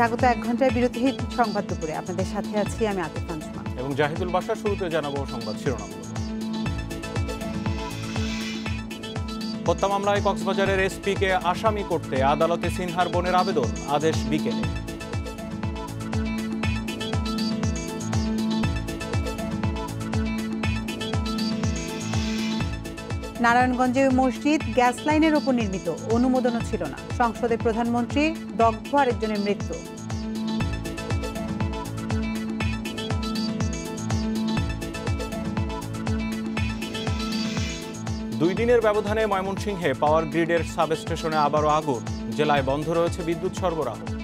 স্বাগত, এক ঘন্টায় বিরতিহীন সংবাদ দুপুরে। আপনাদের সাথে আছি আমি আতিফ এবং জাহিদুল বাসার শুরুতে জানাব সংবাদ শিরোনাম। হত্যা মামলায় কক্সবাজারের এসপিকে আসামি করতে আদালতে সিনহার বোনের আবেদন, আদেশ বিকেলে। নারায়ণগঞ্জে মসজিদ গ্যাস লাইনের ওপর নির্মিত। অনুমোদনও ছিল না। সংসদে প্রধানমন্ত্রী দগ্ধ আরেকজনের মৃত্যু। দুই দিনের ব্যবধানে ময়মনসিংহে পাওয়ার গ্রিডের সাব স্টেশনে আবারও আগুন। জেলায় বন্ধ রয়েছে বিদ্যুৎ সরবরাহ।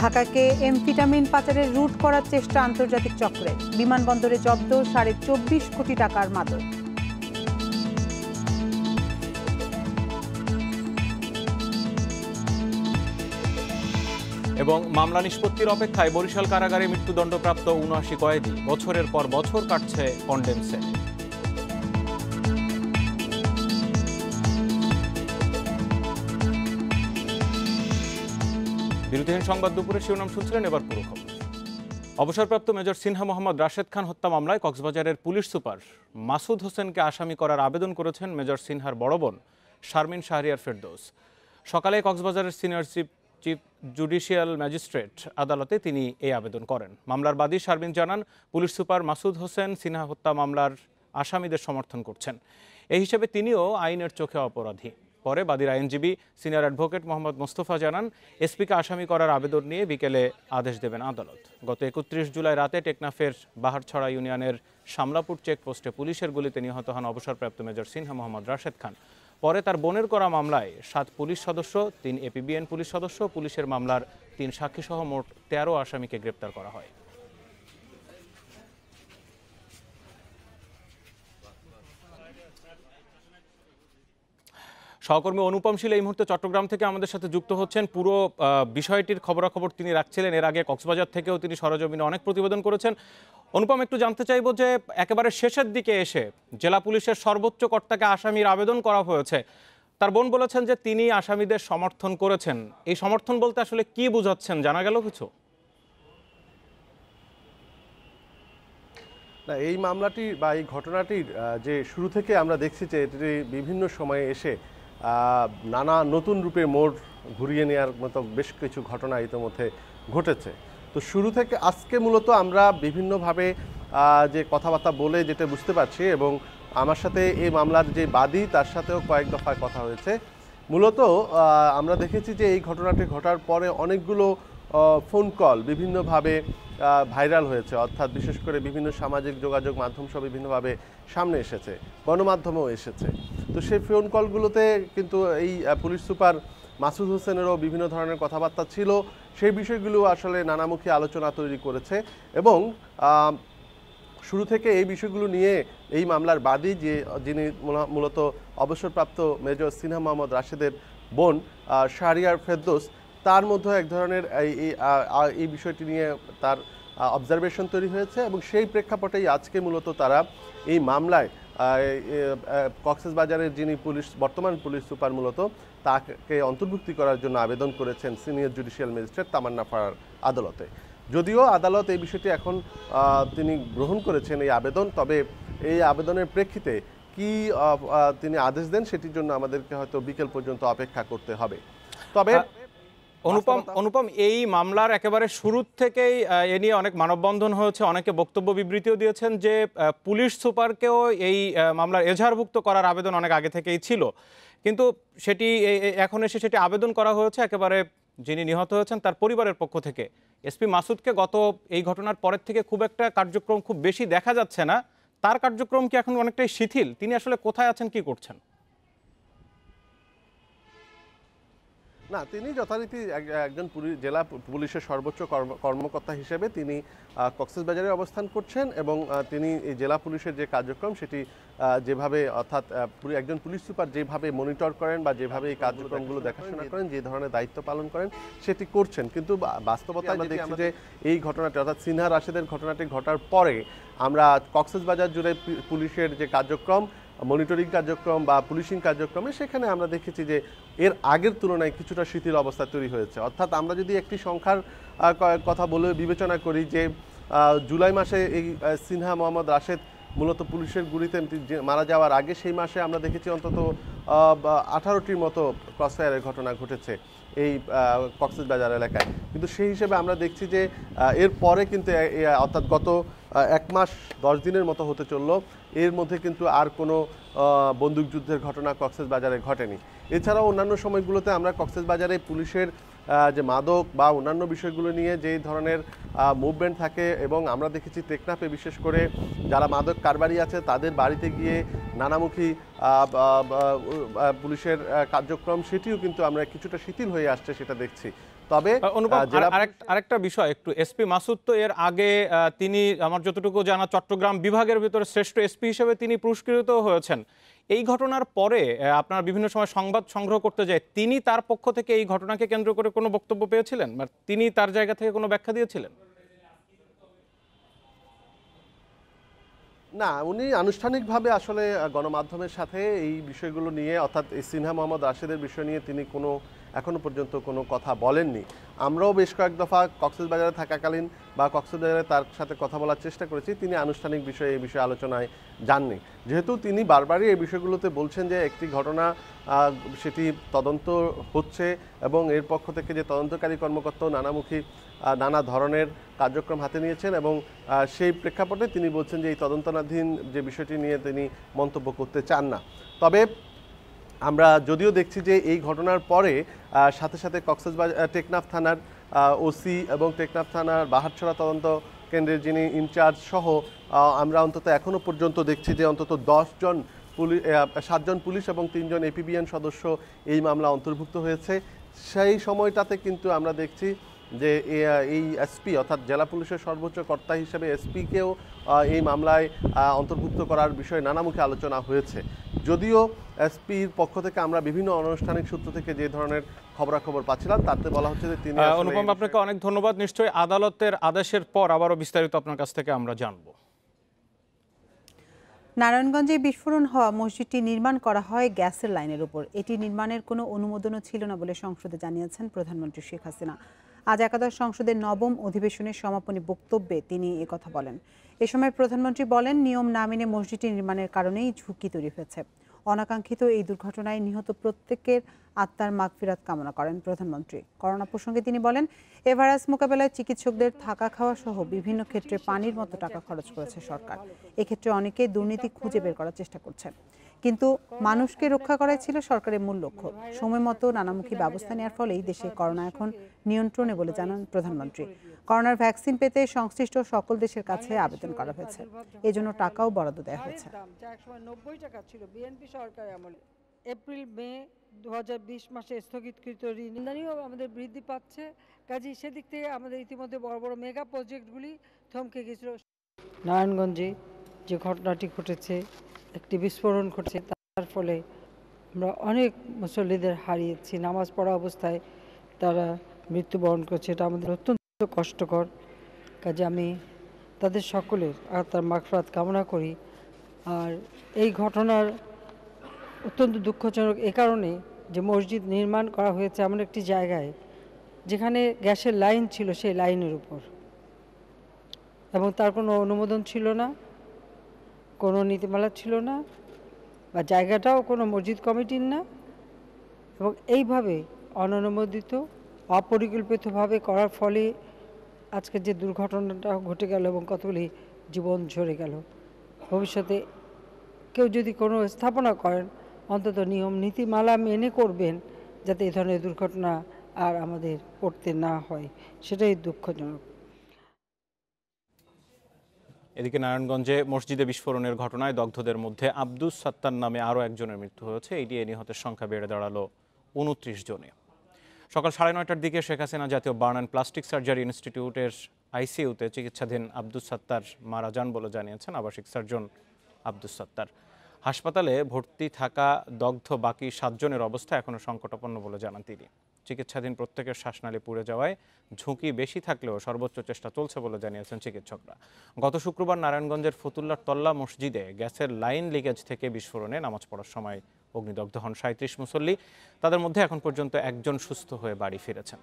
ঢাকাকে এমফিটামিন পাচারের রুট করার চেষ্টা আন্তর্জাতিক চক্রে। বিমানবন্দরে জব্দ সাড়ে চব্বিশ কোটি টাকার মাদক। এবং মামলা নিষ্পত্তির অপেক্ষায় বরিশাল কারাগারে মৃত্যুদণ্ডপ্রাপ্ত উনআশি কয়েদি। বছরের পর বছর কাটছে কন্ডেম বিরোধীহীন সংবাদ দুপুরে শিরোনাম শুনছিলেন এবার পুরো খবর। অবসরপ্রাপ্ত মেজর সিনহা মোহাম্মদ রাশেদ খান হত্যা মামলায় কক্সবাজারের পুলিশ সুপার মাসুদ হোসেনকে আসামি করার আবেদন করেছেন মেজর সিনহার বড় বোন শারমিন শাহরিয়ার ফেরদৌস। সকালে কক্সবাজারের senior chief chief judicial magistrate আদালতে তিনি এই আবেদন করেন। মামলার বাদী শারমিন জানান, পুলিশ সুপার মাসুদ হোসেন সিনহা হত্যা মামলার আসামিদের সমর্থন করছেন। এই হিসেবে তিনিও আইনের চোখে অপরাধী। পরে বাদীর আইনজীবী সিনিয়র অ্যাডভোকেট মোহাম্মদ মোস্তফা জানান, এসপিকে আসামি করার আবেদন নিয়ে বিকেলে আদেশ দেবেন আদালত। গত একত্রিশ জুলাই রাতে টেকনাফের বাহারছড়া ইউনিয়নের শামলাপুর চেকপোস্টে পুলিশের গুলিতে নিহত হন অবসরপ্রাপ্ত মেজর সিনহা মোহাম্মদ রাশেদ খান। পরে তার বোনের করা মামলায় সাত পুলিশ সদস্য, তিন এপিবিএন পুলিশ সদস্য পুলিশের মামলার তিন সাক্ষীসহ মোট তেরো আসামিকে গ্রেপ্তার করা হয়। সহকর্মী অনুপম শীল এই মুহূর্তে চট্টগ্রাম থেকে আমাদের সাথে যুক্ত হচ্ছেন। পুরো বিষয়টির খবরাখবর তিনি রাখছিলেন। এর আগে কক্সবাজার থেকেও তিনি সরজমিনে অনেক প্রতিবেদন করেছেন। অনুপম, একটু জানতে চাইব যে একেবারে শেষের দিকে এসে জেলা পুলিশের সর্বোচ্চ কর্তাকে আসামির আবেদন করা হয়েছে। তার বোন বলেছেন যে তিনি আসামিদের সমর্থন করেছেন। এই সমর্থন বলতে আসলে কি বুঝাচ্ছেন? জানা গেল কিছু? না, এই মামলাটি বা এই ঘটনাটির যে শুরু থেকে আমরা দেখছি যে এটি বিভিন্ন সময়ে এসে নানা নতুন রূপে মোড় ঘুরিয়ে নেওয়ার মতো বেশ কিছু ঘটনা ইতিমধ্যে ঘটেছে। তো শুরু থেকে আজকে মূলত আমরা বিভিন্নভাবে যে কথাবার্তা বলে যেটা বুঝতে পারছি এবং আমার সাথে এই মামলার যে বাদী, তার সাথেও কয়েক দফায় কথা হয়েছে। মূলত আমরা দেখেছি যে এই ঘটনাটি ঘটার পরে অনেকগুলো ফোন কল বিভিন্নভাবে ভাইরাল হয়েছে। অর্থাৎ বিশেষ করে বিভিন্ন সামাজিক যোগাযোগ মাধ্যম সব বিভিন্নভাবে সামনে এসেছে, গণমাধ্যমেও এসেছে। তো সেই ফোন কলগুলোতে কিন্তু এই পুলিশ সুপার মাসুদ হোসেনেরও বিভিন্ন ধরনের কথাবার্তা ছিল। সেই বিষয়গুলো আসলে নানামুখী আলোচনা তৈরি করেছে এবং শুরু থেকে এই বিষয়গুলো নিয়ে এই মামলার বাদী যে, যিনি মূলত অবসরপ্রাপ্ত মেজর সিনহা মোহাম্মদ রাশেদের বোন শাহরিয়ার ফেরদোস, তার মধ্যে এক ধরনের এই বিষয়টি নিয়ে তার অবজারভেশন তৈরি হয়েছে এবং সেই প্রেক্ষাপটেই আজকে মূলত তারা এই মামলায় কক্সেস বাজারের যিনি পুলিশ, বর্তমান পুলিশ সুপার মূলত, তাকে অন্তর্ভুক্তি করার জন্য আবেদন করেছেন সিনিয়র জুডিশিয়াল ম্যাজিস্ট্রেট তামান্না ফারার আদালতে। যদিও আদালত এই বিষয়টি এখন তিনি গ্রহণ করেছেন এই আবেদন, তবে এই আবেদনের প্রেক্ষিতে কি তিনি আদেশ দেন সেটির জন্য আমাদেরকে হয়তো বিকেল পর্যন্ত অপেক্ষা করতে হবে। তবে অনুপম অনুপম এই মামলার একেবারে শুরু থেকেই এ নিয়ে অনেক মানববন্ধন হয়েছে অনেকে বক্তব্য বিবৃতিও দিয়েছেন যে পুলিশ সুপারকেও এই মামলার এজাহারভুক্ত করার আবেদন অনেক আগে থেকেই ছিল। কিন্তু সেটি এখন এসে সেটি আবেদন করা হয়েছে একেবারে যিনি নিহত হয়েছেন তার পরিবারের পক্ষ থেকে। এসপি মাসুদকে গত এই ঘটনার পরের থেকে খুব একটা কার্যক্রম খুব বেশি দেখা যাচ্ছে না। তার কার্যক্রম কি এখন অনেকটাই শিথিল? তিনি আসলে কোথায় আছেন কি করছেন? না তিনি যথারীতি এক- একজন জেলা পুলিশের সর্বোচ্চ কর্ম- কর্মকর্তা হিসেবে তিনি কক্সবাজারে অবস্থান করছেন এবং তিনি এই জেলা পুলিশের যে কার্যক্রম সেটি যেভাবে অর্থাৎ একজন পুলিশ সুপার যেভাবে মনিটর করেন বা যেভাবে এই কার্যক্রমগুলো দেখাশোনা করেন যে ধরনের দায়িত্ব পালন করেন সেটি করছেন। কিন্তু বাস্তবতা আমরা দেখছি যে এই ঘটনাটি অর্থাৎ সিনহা রাশেদের ঘটনাটি ঘটার পরে আমরা কক্সবাজার জুড়ে পুলিশের যে কার্যক্রম মনিটরিং কার্যক্রম বা পুলিশিং কার্যক্রমে সেখানে আমরা দেখেছি যে এর আগের তুলনায় কিছুটা শিথিল অবস্থা তৈরি হয়েছে। অর্থাৎ আমরা যদি একটি সংখ্যার কথা বলে বিবেচনা করি যে জুলাই মাসে এই সিনহা মোহাম্মদ রাশেদ মূলত পুলিশের গুলিতে মারা যাওয়ার আগে সেই মাসে আমরা দেখেছি অন্তত আঠারোটির মতো ক্রসফায়ারের ঘটনা ঘটেছে এই কক্সবাজার এলাকায়। কিন্তু সেই হিসেবে আমরা দেখছি যে এর পরে কিন্তু অর্থাৎ গত এক মাস, দশ দিনের মতো হতে চলল। এর মধ্যে কিন্তু আর কোনো বন্দুকযুদ্ধের ঘটনা কক্সেস বাজারে ঘটেনি। এছাড়াও অন্যান্য সময়গুলোতে আমরা কক্সেস বাজারে পুলিশের যে মাদক বা অন্যান্য বিষয়গুলো নিয়ে যে ধরনের মুভমেন্ট থাকে এবং আমরা দেখেছি টেকনাফে বিশেষ করে যারা মাদক কারবারি আছে তাদের বাড়িতে গিয়ে নানামুখী পুলিশের কার্যক্রম সেটিও কিন্তু আমরা কিছুটা শিথিল হয়ে আসছে সেটা দেখছি। তবে আরেকটা বিষয় একটু এসপি মাসুদ তো এর আগে তিনি আমার যতটুকু জানা চট্টগ্রাম বিভাগের ভিতরে শ্রেষ্ঠ এসপি হিসেবে তিনি পুরস্কৃত হয়েছেন। এই ঘটনার পরে আপনার বিভিন্ন সময় সংবাদ সংগ্রহ করতে যায়, তিনি তার পক্ষ থেকে এই ঘটনাকে কেন্দ্র করে কোনো বক্তব্য পেয়েছিলেন? বা তিনি তার জায়গা থেকে কোনো ব্যাখ্যা দিয়েছিলেন? না, উনি আনুষ্ঠানিকভাবে আসলে গণমাধ্যমের সাথে এই বিষয়গুলো নিয়ে, অর্থাৎ এই সিনহা মোহাম্মদ রাশেদের বিষয় নিয়ে তিনি কোনো এখনও পর্যন্ত কোনো কথা বলেননি। আমরাও বেশ কয়েক দফা কক্সবাজারে থাকাকালীন বা কক্সবাজারে তার সাথে কথা বলার চেষ্টা করেছি, তিনি আনুষ্ঠানিক বিষয়ে এই বিষয়ে আলোচনায় যাননি। যেহেতু তিনি বারবারই এই বিষয়গুলোতে বলছেন যে একটি ঘটনা সেটি তদন্ত হচ্ছে এবং এর পক্ষ থেকে যে তদন্তকারী কর্মকর্তাও নানামুখী নানা ধরনের কার্যক্রম হাতে নিয়েছেন এবং সেই প্রেক্ষাপটে তিনি বলছেন যে এই তদন্তনাধীন যে বিষয়টি নিয়ে তিনি মন্তব্য করতে চান না। তবে আমরা যদিও দেখছি যে এই ঘটনার পরে সাথে সাথে কক্সবাজার টেকনাফ থানার ওসি এবং টেকনাফ থানার বাহারছড়া তদন্ত কেন্দ্রের যিনি ইনচার্জ সহ আমরা অন্তত এখনও পর্যন্ত দেখছি যে অন্তত দশজন পুলিশ সাতজন পুলিশ এবং তিনজন এপিবিএন সদস্য এই মামলা অন্তর্ভুক্ত হয়েছে। সেই সময়টাতে কিন্তু আমরা দেখছি যে এই এসপি অর্থাৎ জেলা পুলিশের সর্বোচ্চ কর্তা হিসেবে এসপিকেও এই মামলায় অন্তর্ভুক্ত করার বিষয়ে নানামুখী আলোচনা হয়েছে। যদিও এসপির পক্ষ থেকে আমরা বিভিন্ন আনুষ্ঠানিক সূত্র থেকে যে ধরনের খবরাখবর পাচ্ছিলাম তাতে বলা হচ্ছে যে তিনি অনুপম আপনাকে অনেক ধন্যবাদ। নিশ্চয়ই আদালতের আদেশের পর আবারও বিস্তারিত আপনার কাছ থেকে আমরা জানব। নারায়ণগঞ্জে বিস্ফোরণ হওয়া মসজিদটি নির্মাণ করা হয় গ্যাসের লাইনের উপর। এটি নির্মাণের কোনো অনুমোদনও ছিল না বলে সংসদে জানিয়েছেন প্রধানমন্ত্রী শেখ হাসিনা। আজ একাদশ সংসদের নবম অধিবেশনের সমাপনী বক্তব্যে তিনি একথা বলেন। এ সময় প্রধানমন্ত্রী বলেন, নিয়ম না মেনে মসজিদটি নির্মাণের কারণেই ঝুঁকি তৈরি হয়েছে। অনাকাঙ্ক্ষিত এই দুর্ঘটনায় নিহত প্রত্যেকের আত্মার মাগফিরাত কামনা করেন প্রধানমন্ত্রী। করোনা প্রসঙ্গে তিনি বলেন, এ ভাইরাস মোকাবেলায় চিকিৎসকদের থাকা খাওয়া সহ বিভিন্ন ক্ষেত্রে পানির মতো টাকা খরচ করেছে সরকার। এক্ষেত্রে অনেকে দুর্নীতি খুঁজে বের করার চেষ্টা করছে। কিন্তু মানুষকে রক্ষা করাই ছিল সরকারের মূল লক্ষ্য। সময় মতো নানামুখী ব্যবস্থা নেওয়ার ফলেই দেশে করোনা এখন নিয়ন্ত্রণে বলে জানান প্রধানমন্ত্রী। করোনার ভ্যাকসিন পেতে সংশ্লিষ্ট সকল দেশের কাছে আবেদন করা হয়েছে। এজন্য টাকাও বরাদ্দ দেওয়া হয়েছে। টাকা ছিল বিএনপি সরকার আমলে এপ্রিল মে দুহাজার বিশ মাসে স্থগিতকৃত ঋণ আমদানিও আমাদের বৃদ্ধি পাচ্ছে। কাজে সেদিক থেকে আমাদের ইতিমধ্যে বড় বড় মেগা প্রজেক্টগুলি থমকে গেছিল। নারায়ণগঞ্জে যে ঘটনাটি ঘটেছে একটি বিস্ফোরণ ঘটেছে, তার ফলে আমরা অনেক মুসল্লিদের হারিয়েছি। নামাজ পড়া অবস্থায় তারা মৃত্যুবরণ করছে, এটা আমাদের অত্যন্ত কষ্টকর। কাজে আমি তাদের সকলের আর তার মাগফরাত কামনা করি। আর এই ঘটনার অত্যন্ত দুঃখজনক এ কারণে যে মসজিদ নির্মাণ করা হয়েছে এমন একটি জায়গায়, যেখানে গ্যাসের লাইন ছিল সেই লাইনের উপর। এবং তার কোনো অনুমোদন ছিল না। কোনো নীতিমালা ছিল না বা জায়গাটাও কোনো মসজিদ কমিটির না। এবং এইভাবে অননুমোদিত, অপরিকল্পিতভাবে করার ফলে আজকে যে দুর্ঘটনাটা ঘটে গেল এবং কতগুলি জীবন ঝরে গেল, ভবিষ্যতে কেউ যদি কোনো স্থাপনা করেন, অন্তত নিয়ম নীতিমালা মেনে করবেন যাতে এই ধরনের দুর্ঘটনা আর আমাদের পড়তে না হয়, সেটাই দুঃখজনক। এদিকে নারায়ণগঞ্জে মসজিদে বিস্ফোরণের ঘটনায় দগ্ধদের মধ্যে আব্দুস সাত্তার নামে আরও একজনের মৃত্যু হয়েছে। এটি নিহতের সংখ্যা বেড়ে দাঁড়াল উনত্রিশ জনে। সকাল সাড়ে নয়টার দিকে শেখ হাসিনা জাতীয় বার্ন অ্যান্ড প্লাস্টিক সার্জারি ইনস্টিটিউটের আইসিইউতে চিকিৎসাধীন আব্দুস সাত্তার মারা যান বলে জানিয়েছেন আবাসিক সার্জন আব্দুস সাত্তার। হাসপাতালে ভর্তি থাকা দগ্ধ বাকি সাতজনের অবস্থা এখনও সংকটাপন্ন বলে জানান তিনি। চিকিৎসাধীন প্রত্যেকের শ্বাসনালী পুড়ে যাওয়ায় ঝুঁকি বেশি থাকলেও সর্বোচ্চ চেষ্টা চলছে বলে জানিয়েছেন চিকিৎসকরা। গত শুক্রবার নারায়ণগঞ্জের ফতুল্লার তল্লা মসজিদে গ্যাসের লাইন লিকেজ থেকে বিস্ফোরণে নামাজ পড়ার সময় অগ্নিদগ্ধ হন সাঁত্রিশ মুসল্লি। তাদের মধ্যে এখন পর্যন্ত একজন সুস্থ হয়ে বাড়ি ফিরেছেন।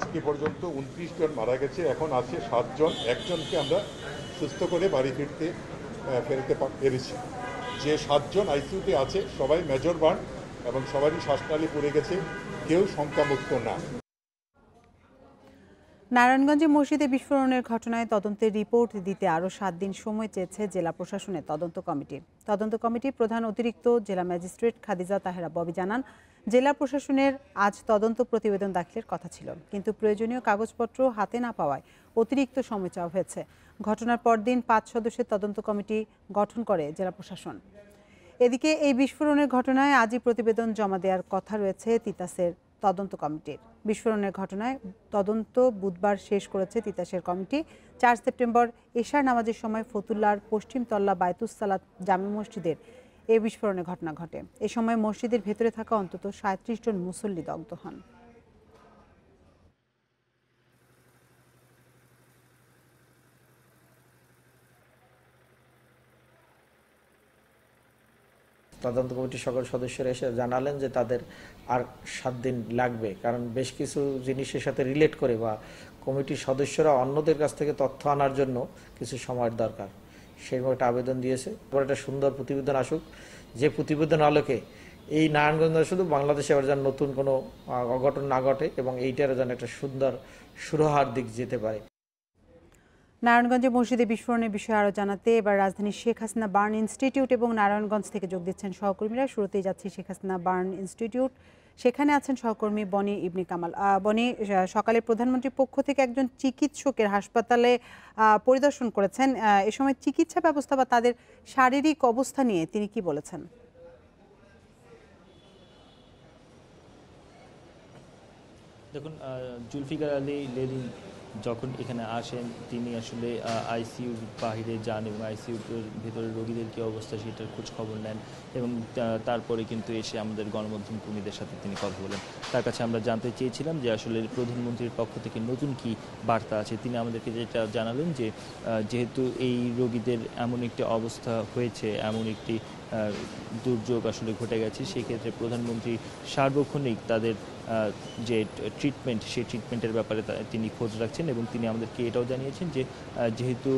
আজকে পর্যন্ত উনত্রিশ জন মারা গেছে, এখন আছে সাতজন একজনকে আমরা সুস্থ করে বাড়ি ফিরতে ফেরতে পেরেছি। যে সাতজন আইসিইউতে আছে, সবাই মেজর বার্ন এবং সবারই শ্বাসনালী পড়ে গেছে, কেউ সংখ্যামুক্ত না। নারায়ণগঞ্জে মসজিদে বিস্ফোরণের ঘটনায় তদন্তের রিপোর্ট দিতে আরও সাত দিন সময় চেয়েছে জেলা প্রশাসনের তদন্ত কমিটি। তদন্ত কমিটির প্রধান অতিরিক্ত জেলা ম্যাজিস্ট্রেট খাদিজা তাহেরা ববি জানান জেলা প্রশাসনের আজ তদন্ত প্রতিবেদন দাখিলের কথা ছিল। কিন্তু প্রয়োজনীয় কাগজপত্র হাতে না পাওয়ায় অতিরিক্ত সময় চাওয়া হয়েছে। ঘটনার পরদিন পাঁচ সদস্যের তদন্ত কমিটি গঠন করে জেলা প্রশাসন। এদিকে এই বিস্ফোরণের ঘটনায় আজই প্রতিবেদন জমা দেওয়ার কথা রয়েছে তিতাসের তদন্ত কমিটির। বিস্ফোরণের ঘটনায় তদন্ত বুধবার শেষ করেছে তিতাসের কমিটি। চার সেপ্টেম্বর এশার নামাজের সময় ফতুল্লার পশ্চিম তল্লা বায়তুস সালাত জামে মসজিদের এই বিস্ফোরণের ঘটনা ঘটে। এ সময় মসজিদের ভেতরে থাকা অন্তত সাঁত্রিশ জন মুসল্লি দগ্ধ হন। তদন্ত কমিটির সকল সদস্যরা এসে জানালেন যে তাদের আর সাত দিন লাগবে। কারণ বেশ কিছু জিনিসের সাথে রিলেট করে বা কমিটির সদস্যরা অন্যদের কাছ থেকে তথ্য আনার জন্য কিছু সময়ের দরকার। সেই একটা আবেদন দিয়েছে। এবার একটা সুন্দর প্রতিবেদন আসুক। যে প্রতিবেদন আলোকে এই নারায়ণগঞ্জ শুধু বাংলাদেশে এবার যেন নতুন কোনো অঘটন না ঘটে এবং এইটারও যেন একটা সুন্দর সুরহার দিক যেতে পারে। নারায়ণগঞ্জে মসজিদে বিস্ফোরণের বিষয়ে আরও জানাতে এবার রাজধানীর শেখ হাসিনা বার্ন ইনস্টিটিউট এবং নারায়ণগঞ্জ থেকে যোগ দিচ্ছেন সহকর্মীরা। শুরুতেই যাচ্ছি শেখ হাসিনা বার্ন ইনস্টিটিউট। সেখানে আছেন সহকর্মী বনি ইবনি কামাল। বনি সকালে প্রধানমন্ত্রীর পক্ষ থেকে একজন চিকিৎসকের হাসপাতালে পরিদর্শন করেছেন। এ সময় চিকিৎসা ব্যবস্থা বা তাদের শারীরিক অবস্থা নিয়ে তিনি কি বলেছেন? দেখুন জুলফিকার আলী লেলিন যখন এখানে আসেন, তিনি আসলে আইসিইউর বাহিরে যান এবং আইসিইউর ভেতরে রোগীদের কী অবস্থা সেটার খোঁজ খবর নেন এবং তারপরে কিন্তু এসে আমাদের গণমাধ্যম কর্মীদের সাথে তিনি কথা বলেন। তার কাছে আমরা জানতে চেয়েছিলাম যে আসলে প্রধানমন্ত্রীর পক্ষ থেকে নতুন কি বার্তা আছে। তিনি আমাদেরকে যেটা জানালেন যে যেহেতু এই রোগীদের এমন একটি অবস্থা হয়েছে, এমন একটি দুর্যোগ আসলে ঘটে গেছে সেই ক্ষেত্রে প্রধানমন্ত্রী সার্বক্ষণিক তাদের যে ট্রিটমেন্ট সেই ট্রিটমেন্টের ব্যাপারে তিনি খোঁজ রাখছেন এবং তিনি আমাদেরকে এটাও জানিয়েছেন যে যেহেতু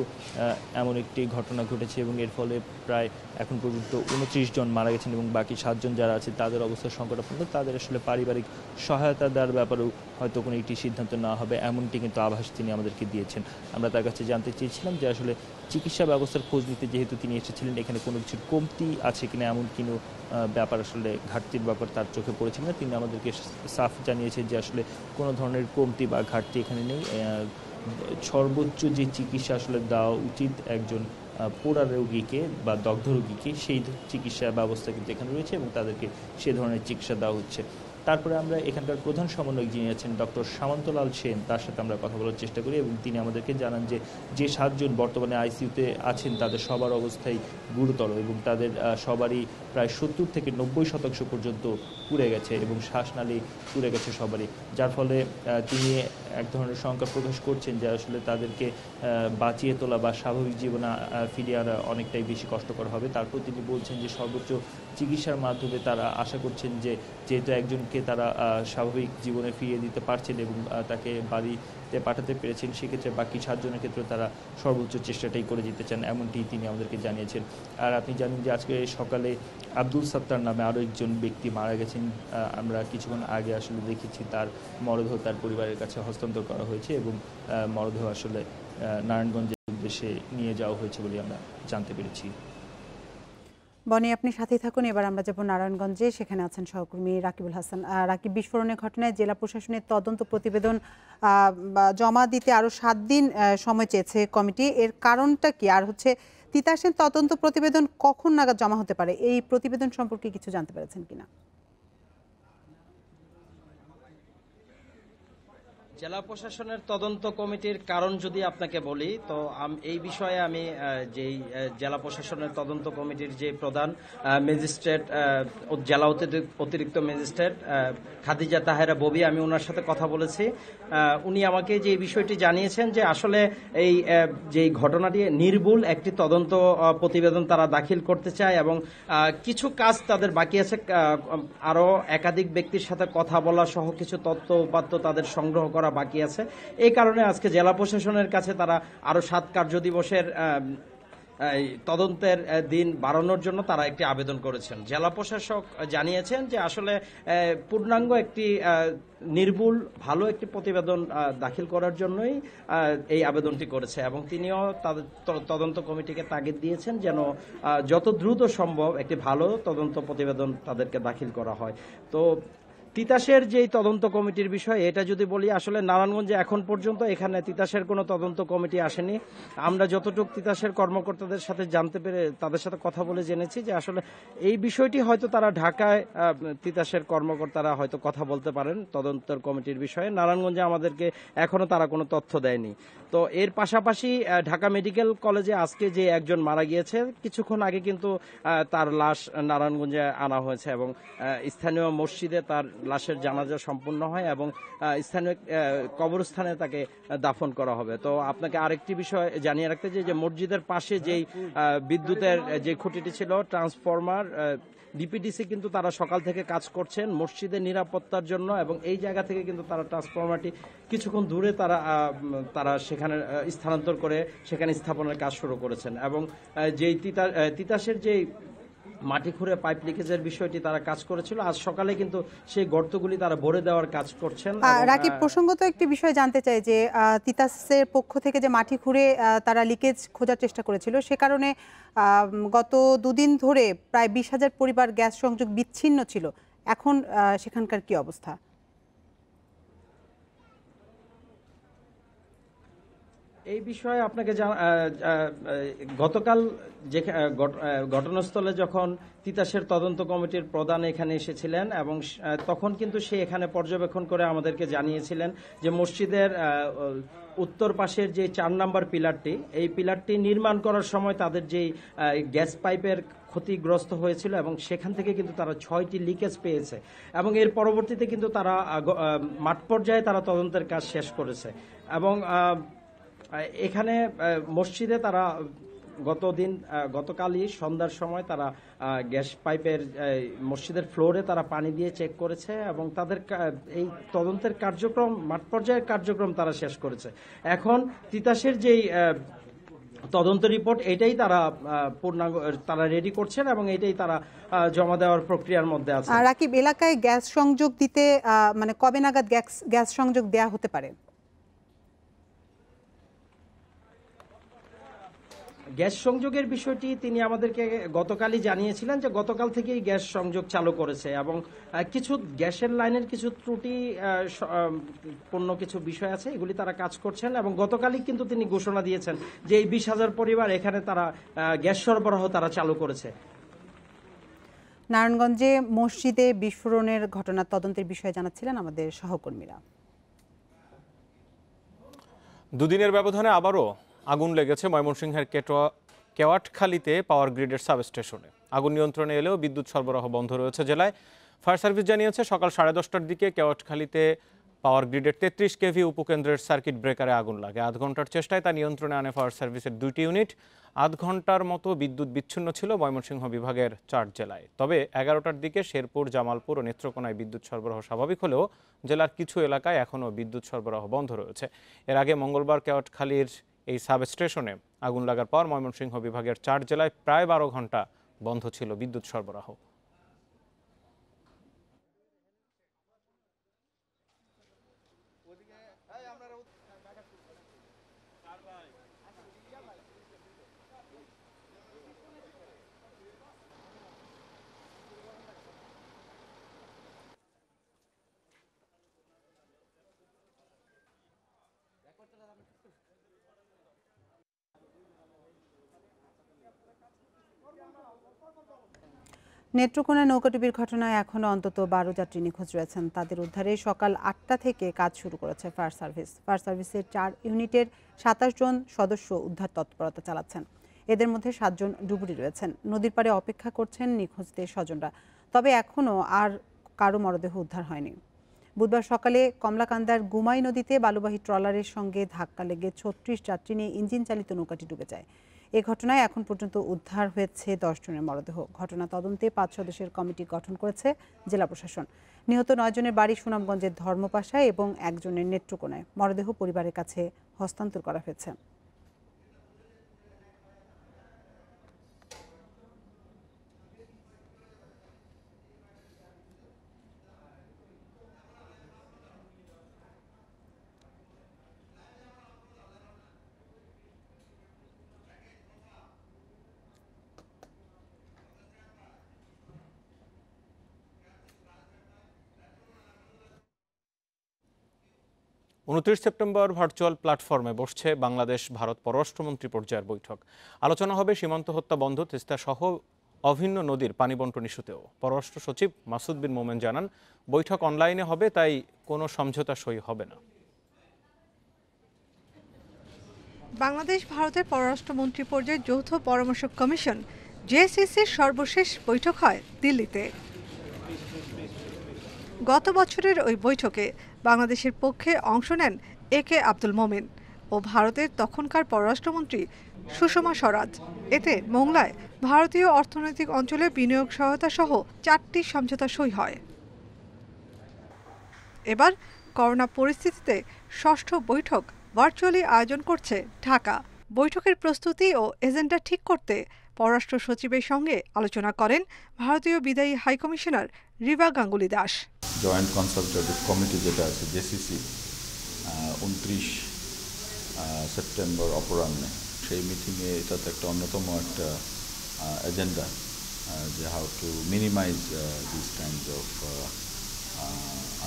এমন একটি ঘটনা ঘটেছে এবং এর ফলে প্রায় এখন পর্যন্ত উনত্রিশ জন মারা গেছেন এবং বাকি সাতজন যারা আছে, তাদের অবস্থা সংকটাপন্ন তাদের আসলে পারিবারিক সহায়তা দেওয়ার ব্যাপারেও হয়তো কোনো একটি সিদ্ধান্ত নেওয়া হবে, এমনটি কিন্তু আভাস তিনি আমাদেরকে দিয়েছেন। আমরা তার কাছে জানতে চেয়েছিলাম যে আসলে চিকিৎসা ব্যবস্থার খোঁজ নিতে যেহেতু তিনি এসেছিলেন, এখানে কোনো কিছুর কমতি আছে কিনা, এমন কোনো ব্যাপার আসলে ঘাটতির ব্যাপার তার চোখে পড়েছে না তিনি আমাদেরকে সাফ জানিয়েছেন যে আসলে কোনো ধরনের কমতি বা ঘাটতি এখানে নেই। সর্বোচ্চ যে চিকিৎসা আসলে দেওয়া উচিত একজন পোড়া রোগীকে বা দগ্ধ রোগীকে, সেই চিকিৎসা ব্যবস্থা কিন্তু এখানে রয়েছে এবং তাদেরকে সে ধরনের চিকিৎসা দেওয়া হচ্ছে। তারপরে আমরা এখানকার প্রধান সমন্বয়ক যিনি আছেন ডক্টর সামন্তলাল সেন, তার সাথে আমরা কথা বলার চেষ্টা করি এবং তিনি আমাদেরকে জানান যে যে সাতজন বর্তমানে আইসিইউতে আছেন তাদের সবার অবস্থাই গুরুতর এবং তাদের সবারই প্রায় সত্তর থেকে নব্বই শতাংশ পর্যন্ত পুড়ে গেছে এবং শ্বাসনালী পুড়ে গেছে সবারই। যার ফলে তিনি এক ধরনের শঙ্কা প্রকাশ করছেন যে আসলে তাদেরকে বাঁচিয়ে তোলা বা স্বাভাবিক জীবনে ফিরিয়ে আনা অনেকটাই বেশি কষ্টকর হবে। তারপর তিনি বলছেন যে সর্বোচ্চ চিকিৎসার মাধ্যমে তারা আশা করছেন যে যেহেতু একজনকে তারা স্বাভাবিক জীবনে ফিরিয়ে দিতে পারছেন এবং তাকে বাড়িতে পাঠাতে পেরেছেন, সেক্ষেত্রে বাকি সাতজনের ক্ষেত্রে তারা সর্বোচ্চ চেষ্টাটাই করে যেতে চান, এমনটি তিনি আমাদেরকে জানিয়েছেন। আর আপনি জানেন যে আজকে সকালে আব্দুল সাত্তার নামে আরও একজন ব্যক্তি মারা গেছেন আমরা কিছুক্ষণ আগে আসলে দেখেছি তার মরদেহ তার পরিবারের কাছে হস্তান্তর করা হয়েছে এবং মরদেহ আসলে নারায়ণগঞ্জের উদ্দেশ্যে নিয়ে যাওয়া হয়েছে বলে আমরা জানতে পেরেছি। বনি আপনি সাথেই থাকুন। এবার আমরা যাব নারায়ণগঞ্জে। সেখানে আছেন সহকর্মী রাকিবুল হাসান। রাকিব, বিস্ফোরণের ঘটনায় জেলা প্রশাসনের তদন্ত প্রতিবেদন জমা দিতে আরও সাত দিন সময় চেয়েছে কমিটি। এর কারণটা কি? আর হচ্ছে তিতাসের তদন্ত প্রতিবেদন কখন নাগাদ জমা হতে পারে? এই প্রতিবেদন সম্পর্কে কিছু জানতে পেরেছেন কিনা? জেলা প্রশাসনের তদন্ত কমিটির কারণ যদি আপনাকে বলি তো এই বিষয়ে আমি যেই জেলা প্রশাসনের তদন্ত কমিটির যে প্রধান ম্যাজিস্ট্রেট জেলা অতিরিক্ত- ম্যাজিস্ট্রেট খাদিজা তাহেরা ববি আমি ওনার সাথে কথা বলেছি। উনি আমাকে যে বিষয়টি জানিয়েছেন যে আসলে এই আহ, যে ঘটনাটি নির্ভুল একটি তদন্ত প্রতিবেদন তারা দাখিল করতে চায় এবং কিছু কাজ তাদের বাকি আছে আহ, আরও একাধিক ব্যক্তির সাথে কথা বলা সহ কিছু তথ্য উপাত্ত তাদের সংগ্রহ করা বাকি আছে। এই কারণে আজকে জেলা প্রশাসনের কাছে তারা আরও সাত কার্য দিবসের তদন্তের দিন বাড়ানোর জন্য তারা একটি আবেদন করেছেন। জেলা প্রশাসক জানিয়েছেন যে আসলে পূর্ণাঙ্গ একটি নির্ভুল, ভালো একটি প্রতিবেদন দাখিল করার জন্যই এই আবেদনটি করেছে এবং তিনিও তাদের তদন্ত কমিটিকে তাগিদ দিয়েছেন যেন যত দ্রুত সম্ভব একটি ভালো তদন্ত প্রতিবেদন তাদেরকে দাখিল করা হয়। তো তিতাসের যে তদন্ত কমিটির বিষয়, এটা যদি বলি, আসলে নারায়ণগঞ্জে এখন পর্যন্ত এখানে তিতাসের কোনো তদন্ত কমিটি আসেনি। আমরা যতটুকু তিতাসের কর্মকর্তাদের সাথে জানতে পেরে, তাদের সাথে কথা বলে জেনেছি যে আসলে এই বিষয়টি হয়তো তারা ঢাকায় তিতাসের কর্মকর্তারা হয়তো কথা বলতে পারেন তদন্তের কমিটির বিষয়ে। নারায়ণগঞ্জে আমাদেরকে এখনও তারা কোনো তথ্য দেয়নি। তো এর পাশাপাশি ঢাকা মেডিকেল কলেজে আজকে যে একজন মারা গিয়েছে, কিছুক্ষণ আগে কিন্তু তার লাশ নারায়ণগঞ্জে আনা হয়েছে এবং স্থানীয় মসজিদে তার লাশের জানাজা সম্পূর্ণ হয় এবং স্থানীয় কবরস্থানে তাকে দাফন করা হবে। তো আপনাকে আরেকটি বিষয় জানিয়ে রাখতে চাই যে মসজিদের পাশে যেই বিদ্যুতের যে খুঁটিটি ছিল, ট্রান্সফরমার ডিপিডিসি কিন্তু তারা সকাল থেকে কাজ করছেন মসজিদের নিরাপত্তার জন্য এবং এই জায়গা থেকে কিন্তু তারা ট্রান্সফরমারটি কিছুক্ষণ দূরে তারা তারা সেখানে স্থানান্তর করে সেখানে স্থাপনের কাজ শুরু করেছেন। এবং যেই তিতা তিতাসের যেই মাটি খুঁড়ে পাইপ লিকেজের বিষয়টি তারা কাজ করেছিল। আজ সকালে কিন্তু সেই গর্তগুলি তারা ভরে দেওয়ার কাজ করছেন রাকিব প্রসঙ্গত একটি বিষয় জানতে চাই যে তিতাসের পক্ষ থেকে যে মাটি খুঁড়ে তারা লিকেজ খোঁজার চেষ্টা করেছিল সে কারণে আহ, গত দুদিন ধরে প্রায় বিশ হাজার পরিবার গ্যাস সংযোগ বিচ্ছিন্ন ছিল। এখন সেখানকার কি অবস্থা? এই বিষয়ে আপনাকে গতকাল যে ঘটনাস্থলে যখন তিতাসের তদন্ত কমিটির প্রধান এখানে এসেছিলেন এবং তখন কিন্তু সে এখানে পর্যবেক্ষণ করে আমাদেরকে জানিয়েছিলেন যে মসজিদের উত্তর পাশের যে চার নাম্বার পিলারটি এই পিলারটি নির্মাণ করার সময় তাদের আহ, গ্যাস পাইপের ক্ষতিগ্রস্ত হয়েছিল এবং সেখান থেকে কিন্তু তারা ছয়টি লিকেজ পেয়েছে এবং এর পরবর্তীতে কিন্তু তারা মাঠ পর্যায়ে তারা তদন্তের কাজ শেষ করেছে এবং এখানে মসজিদে তারা গতদিন গতকালই সন্ধ্যার সময় তারা গ্যাস পাইপের মসজিদের ফ্লোরে তারা পানি দিয়ে চেক করেছে এবং তাদের এই তদন্তের কার্যক্রম, মাঠ পর্যায়ের কার্যক্রম তারা শেষ করেছে। এখন তিতাসের যেই তদন্ত রিপোর্ট, এটাই তারা পূর্ণাঙ্গ, তারা রেডি করছেন এবং এটাই তারা জমা দেওয়ার প্রক্রিয়ার মধ্যে আছে। রাকিব, এলাকায় গ্যাস সংযোগ দিতে মানে কবে নাগাদ গ্যাস গ্যাস সংযোগ দেয়া হতে পারে? গ্যাস সংযোগের বিষয়টি তিনি আমাদেরকে গতকালই জানিয়েছিলেন যে গতকাল থেকেই গ্যাস সংযোগ চালু করেছে এবং কিছু গ্যাসের লাইনের কিছু ত্রুটি পূর্ণ কিছু বিষয় আছে এগুলি তারা কাজ করছেন এবং গতকালই কিন্তু তিনি ঘোষণা দিয়েছেন যে এই বিশ হাজার পরিবার এখানে তারা গ্যাস সরবরাহ তারা চালু করেছে। নারায়ণগঞ্জে মসজিদে বিস্ফোরণের ঘটনার তদন্তের বিষয়ে জানাচ্ছিলেন আমাদের সহকর্মীরা। দুদিনের ব্যবধানে আবারও আগুন লেগেছে ময়মনসিংহের কেটোয়া, কেওয়াটখালীতে পাওয়ার গ্রিডের সাবস্টেশনে। আগুন নিয়ন্ত্রণে এলেও বিদ্যুৎ সরবরাহ বন্ধ রয়েছে জেলায়। ফায়ার সার্ভিস জানিয়েছে, সকাল সাড়ে দশটার দিকে কেওয়াটখালীতে পাওয়ার গ্রিডের তেত্রিশ কেভি উপকেন্দ্রের সার্কিট ব্রেকারে আগুন লাগে। আধ ঘণ্টার চেষ্টায় তা নিয়ন্ত্রণে আনে ফায়ার সার্ভিসের দুইটি ইউনিট। আধ ঘণ্টার মতো বিদ্যুৎ বিচ্ছিন্ন ছিল ময়মনসিংহ বিভাগের চার জেলায়। তবে এগারোটার দিকে শেরপুর, জামালপুর ও নেত্রকোনায় বিদ্যুৎ সরবরাহ স্বাভাবিক হলেও জেলার কিছু এলাকায় এখনও বিদ্যুৎ সরবরাহ বন্ধ রয়েছে। এর আগে মঙ্গলবার কেওয়াটখালীর এই সাবস্টেশনে আগুন লাগার পর ময়মনসিংহ বিভাগের চার জেলায় প্রায় বারো ঘণ্টা বন্ধ ছিল বিদ্যুৎ সরবরাহ। নেত্রকোনা নৌকাডুবির ঘটনায় এখনও অন্তত বারো যাত্রী নিখোঁজ রয়েছেন। তাদের উদ্ধারে সকাল আটটা থেকে কাজ শুরু করেছে ফায়ার সার্ভিস। ফায়ার সার্ভিসের চার ইউনিটের সাতাশ জন সদস্য উদ্ধার তৎপরতা চালাচ্ছেন। এদের মধ্যে সাতজন ডুবুরি রয়েছেন। নদীর পাড়ে অপেক্ষা করছেন নিখোঁজদের স্বজনরা। তবে এখনও আর কারও মরদেহ উদ্ধার হয়নি। বুধবার সকালে কমলাকান্দার গুমাই নদীতে বালুবাহী ট্রলারের সঙ্গে ধাক্কা লেগে ছত্রিশ যাত্রী নিয়ে ইঞ্জিন চালিত নৌকাটি ডুবে যায়। এ ঘটনায় এখন পর্যন্ত উদ্ধার হয়েছে দশ জনের মরদেহ। ঘটনা তদন্তে পাঁচ সদস্যের কমিটি গঠন করেছে জেলা প্রশাসন। নিহত নয় জনের বাড়ি সুনামগঞ্জের ধর্মপাশায় এবং একজনের নেত্রকোনায়। মরদেহ পরিবারের কাছে হস্তান্তর করা হয়েছে। উনত্রিশ সেপ্টেম্বর ভার্চুয়াল প্ল্যাটফর্মে বসছে বাংলাদেশ ভারত পররাষ্ট্রমন্ত্রী পর্যায়ের বৈঠক। আলোচনা হবে সীমান্ত হত্যা বন্ধ, তিস্তা সহ অভিন্ন নদীর পানি বন্টন ইস্যুতেও। পররাষ্ট্র সচিব মাসুদ বিন মোমেন জানান, বৈঠক অনলাইনে হবে, তাই কোনো সমঝোতা সই হবে না। বাংলাদেশ ভারতের পররাষ্ট্রমন্ত্রী পর্যায়ের যৌথ পরামর্শ কমিশন জেএসিসির সর্বশেষ বৈঠক হয় দিল্লিতে। গত বছরের ওই বৈঠকে বাংলাদেশের পক্ষে অংশ নেন এ কে আব্দুল মোমেন ও ভারতের তখনকার পররাষ্ট্রমন্ত্রী সুষমা স্বরাজ। এতে মোংলায় ভারতীয় অর্থনৈতিক অঞ্চলে বিনিয়োগ সহায়তা সহ চারটি সমঝোতা সই হয়। এবার করোনা পরিস্থিতিতে ষষ্ঠ বৈঠক ভার্চুয়ালি আয়োজন করছে ঢাকা। বৈঠকের প্রস্তুতি ও এজেন্ডা ঠিক করতে পররাষ্ট্র সচিবের সঙ্গে আলোচনা করেন ভারতীয় বিদায়ী high commissioner Riva Ganguly Das joint consultative committee যেটা আছে জেসিসি উনত্রিশ সেপ্টেম্বর অপরাহ্নে। সেই মিটিংয়ে এটা তো একটা অন্যতম একটা এজেন্ডা যে how to minimise this kind of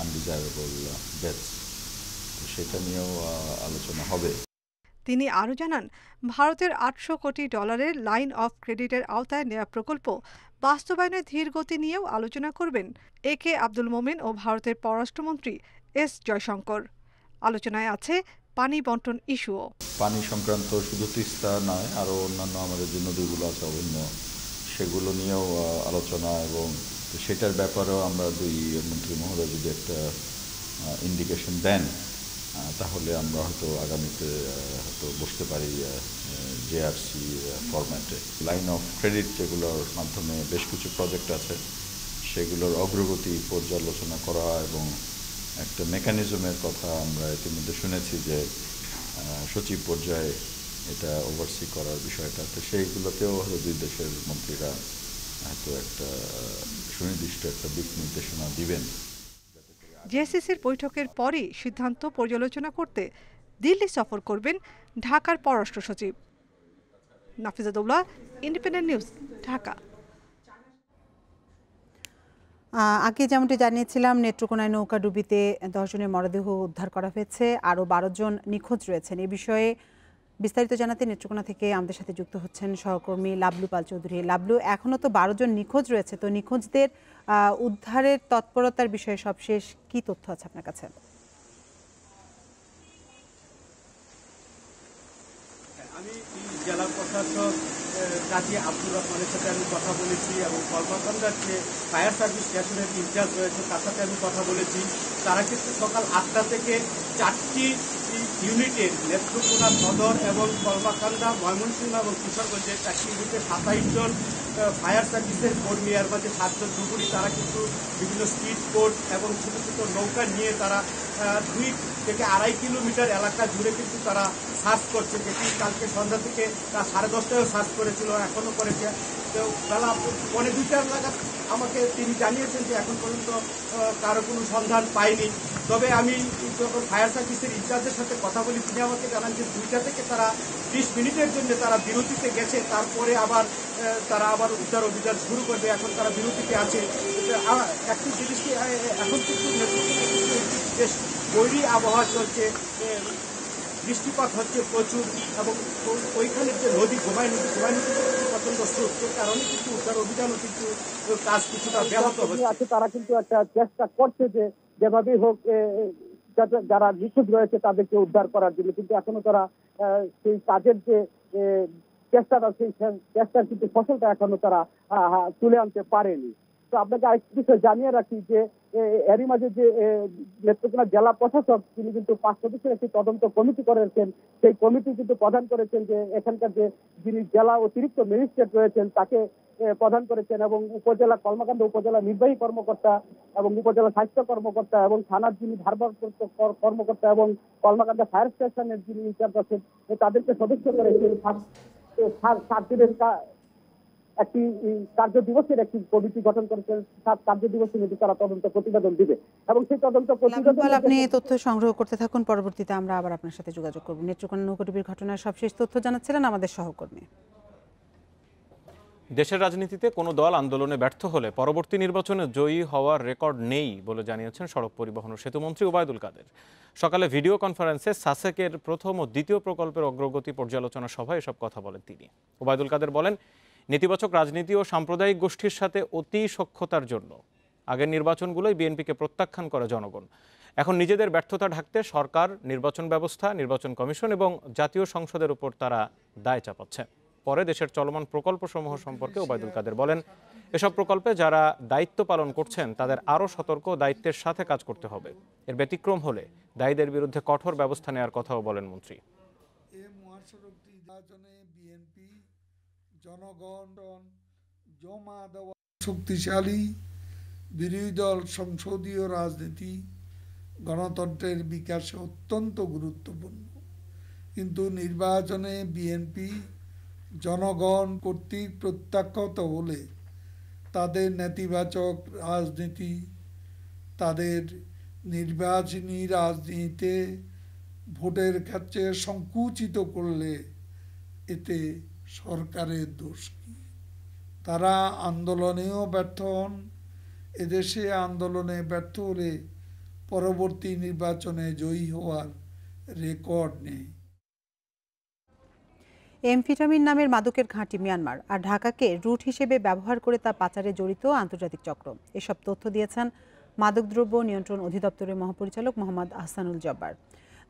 undesirable deaths সেটা নিয়েও আলোচনা হবে। তিনি আরও জানান, ভারতের আটশো কোটি ডলারের লাইন অফ ক্রেডিটের আওতায় নেওয়া প্রকল্প বাস্তবায়নের ধীর গতি নিয়েও আলোচনা করবেন এ কে আব্দুল মোমেন ও ভারতের পররাষ্ট্রমন্ত্রী এস জয়শঙ্কর। আলোচনায় আছে পানি বন্টন ইস্যুও। পানি সংক্রান্ত শুধু তিস্তা নয়, আরও অন্যান্য আমাদের যে নদীগুলো আছে অভিন্ন সেগুলো নিয়েও আলোচনা এবং সেটার ব্যাপারেও আমরা দুই মন্ত্রী মহোদয় যদি একটা ইন্ডিকেশন দেন তাহলে আমরা হয়তো আগামীতে হয়তো বসতে পারি জেআরসি ফরম্যাটে লাইন অফ ক্রেডিট যেগুলোর মাধ্যমে বেশ কিছু প্রজেক্ট আছে, সেগুলোর অগ্রগতি পর্যালোচনা করা এবং একটা মেকানিজমের কথা আমরা ইতিমধ্যে শুনেছি যে সচিব পর্যায়ে এটা ওভারসি করার বিষয়টা। তো সেইগুলোতেও হয়তো দুই দেশের মন্ত্রীরা হয়তো একটা সুনির্দিষ্ট একটা দিক নির্দেশনা দিবেন। জেএসিসির বৈঠকের পরই সিদ্ধান্ত পর্যালোচনা করতে দিল্লি সফর করবেন ঢাকার পররাষ্ট্র সচিব। Nafizaddoula Independent News, Dhaka. আগে যেমনটি জানিয়েছিলাম, নেত্রকোনায় নৌকা ডুবিতে দশজনের মরদেহ উদ্ধার করা হয়েছে। আরও বারো জন নিখোঁজ রয়েছেন। এ বিষয়ে বিস্তারিত জানাতে নেত্রকোনা থেকে আমাদের সাথে যুক্ত হচ্ছেন সহকর্মী লাবলু পাল চৌধুরী। লাবলু এখনও তো বারো জন নিখোঁজ রয়েছে, তো নিখোঁজদের উদ্ধারের তৎপরতার বিষয়ে সবশেষ কি তথ্য আছে আপনার কাছে? আমি জেলা প্রশাসক কাজী আব্দুর রহমানের সাথে আমি কথা বলেছি এবং কলকাতার যে ফায়ার সার্ভিস স্টেশনের ইনচার্জ রয়েছে, তার সাথে আমি কথা বলেছি। তারা কিন্তু সকাল আটটা থেকে চারটি ইউনিটের নেত্রকোনা সদর এবং কলমাকান্দা ময়মনসিংহ এবং কিশোরগঞ্জের চারটি ইউনিটের সাতাইশ জন ফায়ার সার্ভিসের কর্মী, এর মাঝে সাতজন ডুবুরি তারা কিন্তু বিভিন্ন স্পিড বোট এবং ছোটো ছোটো নৌকা নিয়ে তারা দুই থেকে আড়াই কিলোমিটার এলাকা জুড়ে কিন্তু তারা সার্চ করছে। যেটি কালকে সন্ধ্যা থেকে তার সাড়ে দশটায়ও সার্চ করেছিল এখনও করেছে। তো বেলা পরে দুইটার নাগাদ আমাকে তিনি জানিয়েছেন যে এখন পর্যন্ত কারও কোনো সন্ধান পায়নি। তবে আমি যখন ফায়ার সার্ভিসের ইনচার্জের সাথে কথা বলি, তিনি আমাকে জানান যে দুইটা থেকে তারা বিশ মিনিটের জন্য তারা বিরতিতে গেছে। তারপরে আবার তারা আবার উদ্ধার অভিযান শুরু করবে। এখন তারা বিরতিতে আছে। একটি জিনিস এখন কিন্তু বেশ বৈরী আবহাওয়া চলছে। বৃষ্টিপাত হচ্ছে প্রচুর এবং ওইখানে যে নদী ঘুমায় নদী ঘুমায় নদী কথা ক্ষতিগ্রস্ত কারণে কিন্তু উদ্ধার অভিযানও কিন্তু কাজ কিছুটা ব্যাহত হচ্ছে। তারা কিন্তু একটা চেষ্টা করছে যে যেভাবেই হোক যারা নিখোঁজ রয়েছে তাদেরকে উদ্ধার করার জন্য। কিন্তু এখনও তারা সেই কাজের যে চেষ্টাটা, সেই চেষ্টার কিন্তু ফসলটা এখনও তারা তুলে আনতে পারেনি। তো আপনাকে আরেকটি বিষয় জানিয়ে রাখি যে এরই মাঝে যে নেত্রকোনা জেলা প্রশাসক তিনি কিন্তু পাঁচ সদস্যের একটি তদন্ত কমিটি করেছেন। সেই কমিটি কিন্তু প্রধান করেছেন যে, এখানকার যে যিনি জেলা অতিরিক্ত ম্যাজিস্ট্রেট রয়েছেন, তাকে প্রদান করেছেন এবং উপজেলা কর্মকাণ্ড, উপজেলা নির্বাহী কর্মকর্তা এবং উপজেলা স্বাস্থ্য কর্মকর্তা এবং থানার যিনি ভারপ্রাপ্ত কর্মকর্তা এবং কর্মকাণ্ড ফায়ার স্টেশনের যিনি ইনচার্জ আছেন তাদেরকে সদস্য করেছেন। সাত- এ, সাত সাত দিনের কা- একটি কার্য দিবসের একটি কমিটি গঠন করেছেন। সাত কার্য দিবসের মধ্যে তারা তদন্ত প্রতিবেদন দিবে। এবং সেই তদন্ত প্রতিবেদন আপনি এই তথ্য সংগ্রহ করতে থাকুন। পরবর্তীতে আমরা আবার আপনার সাথে যোগাযোগ করব। নেত্রকোনা নৌকডুবির ঘটনার সবশেষ তথ্য জানাচ্ছিলেন আমাদের সহকর্মী। দেশের রাজনীতিতে কোনো দল আন্দোলনে ব্যর্থ হলে পরবর্তী নির্বাচনে জয়ী হওয়ার রেকর্ড নেই বলে জানিয়েছেন সড়ক পরিবহন ও সেতুমন্ত্রী ওবায়দুল কাদের। সকালে ভিডিও কনফারেন্সে সাসেকের প্রথম ও দ্বিতীয় প্রকল্পের অগ্রগতি পর্যালোচনা সভায় এসব কথা বলেন তিনি। ওবায়দুল কাদের বলেন নেতিবাচক রাজনীতি ও সাম্প্রদায়িক গোষ্ঠীর সাথে অতি সক্ষতার জন্য। আগের নির্বাচনগুলোই বিএনপিকে প্রত্যাখ্যান করে জনগণ। এখন নিজেদের ব্যর্থতা ঢাকতে সরকার, নির্বাচন ব্যবস্থা, নির্বাচন কমিশন এবং জাতীয় সংসদের উপর তারা দায় চাপাচ্ছে। পরে দেশের চলমান প্রকল্পসমূহ সম্পর্কে ওবায়দুল কাদের বলেন, এসব প্রকল্পে যারা দায়িত্ব পালন করছেন, তাদের আরও সতর্ক দায়িত্বের সাথে কাজ করতে হবে। এর ব্যতিক্রম হলে দায়ীদের বিরুদ্ধে কঠোর ব্যবস্থা নেওয়ার কথাও বলেন মন্ত্রী এ মহাসড়কটি নির্বাচনে বিএনপি জনগণ জমা দেওয়া শক্তিশালী বিরোধী দল সংসদীয় রাজনীতি গণতন্ত্রের বিকাশে অত্যন্ত গুরুত্বপূর্ণ। কিন্তু নির্বাচনে বিএনপি জনগণ কর্তৃক প্রত্যাখ্যাত হলে তাদের নেতিবাচক রাজনীতি, তাদের নির্বাচনী রাজনীতিতে ভোটের ক্ষেত্রে সংকুচিত করলে এতে সরকারের দোষ কি? তারা আন্দোলনেও ব্যর্থ হন, এদেশে আন্দোলনে ব্যর্থ হলে পরবর্তী নির্বাচনে জয়ী হওয়ার রেকর্ড নেই। এমফিটামিন নামের মাদকের ঘাঁটি মিয়ানমার আর ঢাকাকে রুট হিসেবে ব্যবহার করে তা পাচারে জড়িত আন্তর্জাতিক চক্র। এসব তথ্য দিয়েছেন মাদকদ্রব্য নিয়ন্ত্রণ অধিদপ্তরের মহাপরিচালক মোহাম্মদ আহসানুল জব্বার।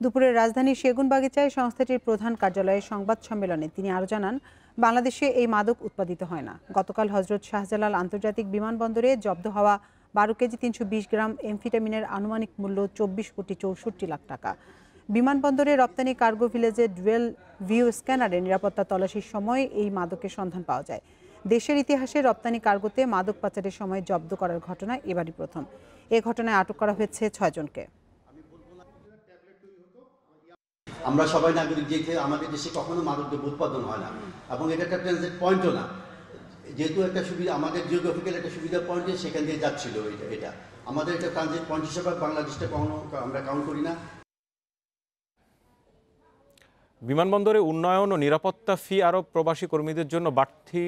দুপুরে রাজধানীর সেগুনবাগিচায় সংস্থাটির প্রধান কার্যালয়ে সংবাদ সম্মেলনে তিনি আরও জানান, বাংলাদেশে এই মাদক উৎপাদিত হয় না। গতকাল হজরত শাহজালাল আন্তর্জাতিক বিমানবন্দরে জব্দ হওয়া বারো কেজি তিনশো বিশ গ্রাম এমফিটামিনের আনুমানিক মূল্য চব্বিশ কোটি চৌষট্টি লাখ টাকা। বিমানবন্দরে রপ্তানি কার্গো ভিলেজে ডুয়েল ভিউ স্ক্যানারে নিরাপত্তা তল্লাশির সময় এই মাদকের সন্ধান পাওয়া যায়। দেশের ইতিহাসে রপ্তানি কার্গোতে মাদক পাচারের সময় জব্দ করার ঘটনা এবারই প্রথম। এ ঘটনায় আটক করা হয়েছে ছয়জনকে আমরা সবাই নাগরিক যে আমাদের দেশে কখনো মাদকদ্রব্য উৎপাদন হয় না। এবং এটা একটা ট্রানজিট পয়েন্টও না। যেহেতু একটা সুবিধা, আমাদের জিওগ্রাফিক্যাল একটা সুবিধা পয়েন্টে সেখান দিয়ে যাচ্ছিল এটা এটা। আমাদের একটা ট্রানজিট পয়েন্ট হিসেবে বাংলাদেশটা কখনো আমরা কাউন্ট করি না। বিমানবন্দরে উন্নয়ন ও নিরাপত্তা ফি আরব প্রবাসী কর্মীদের জন্য বাড়তি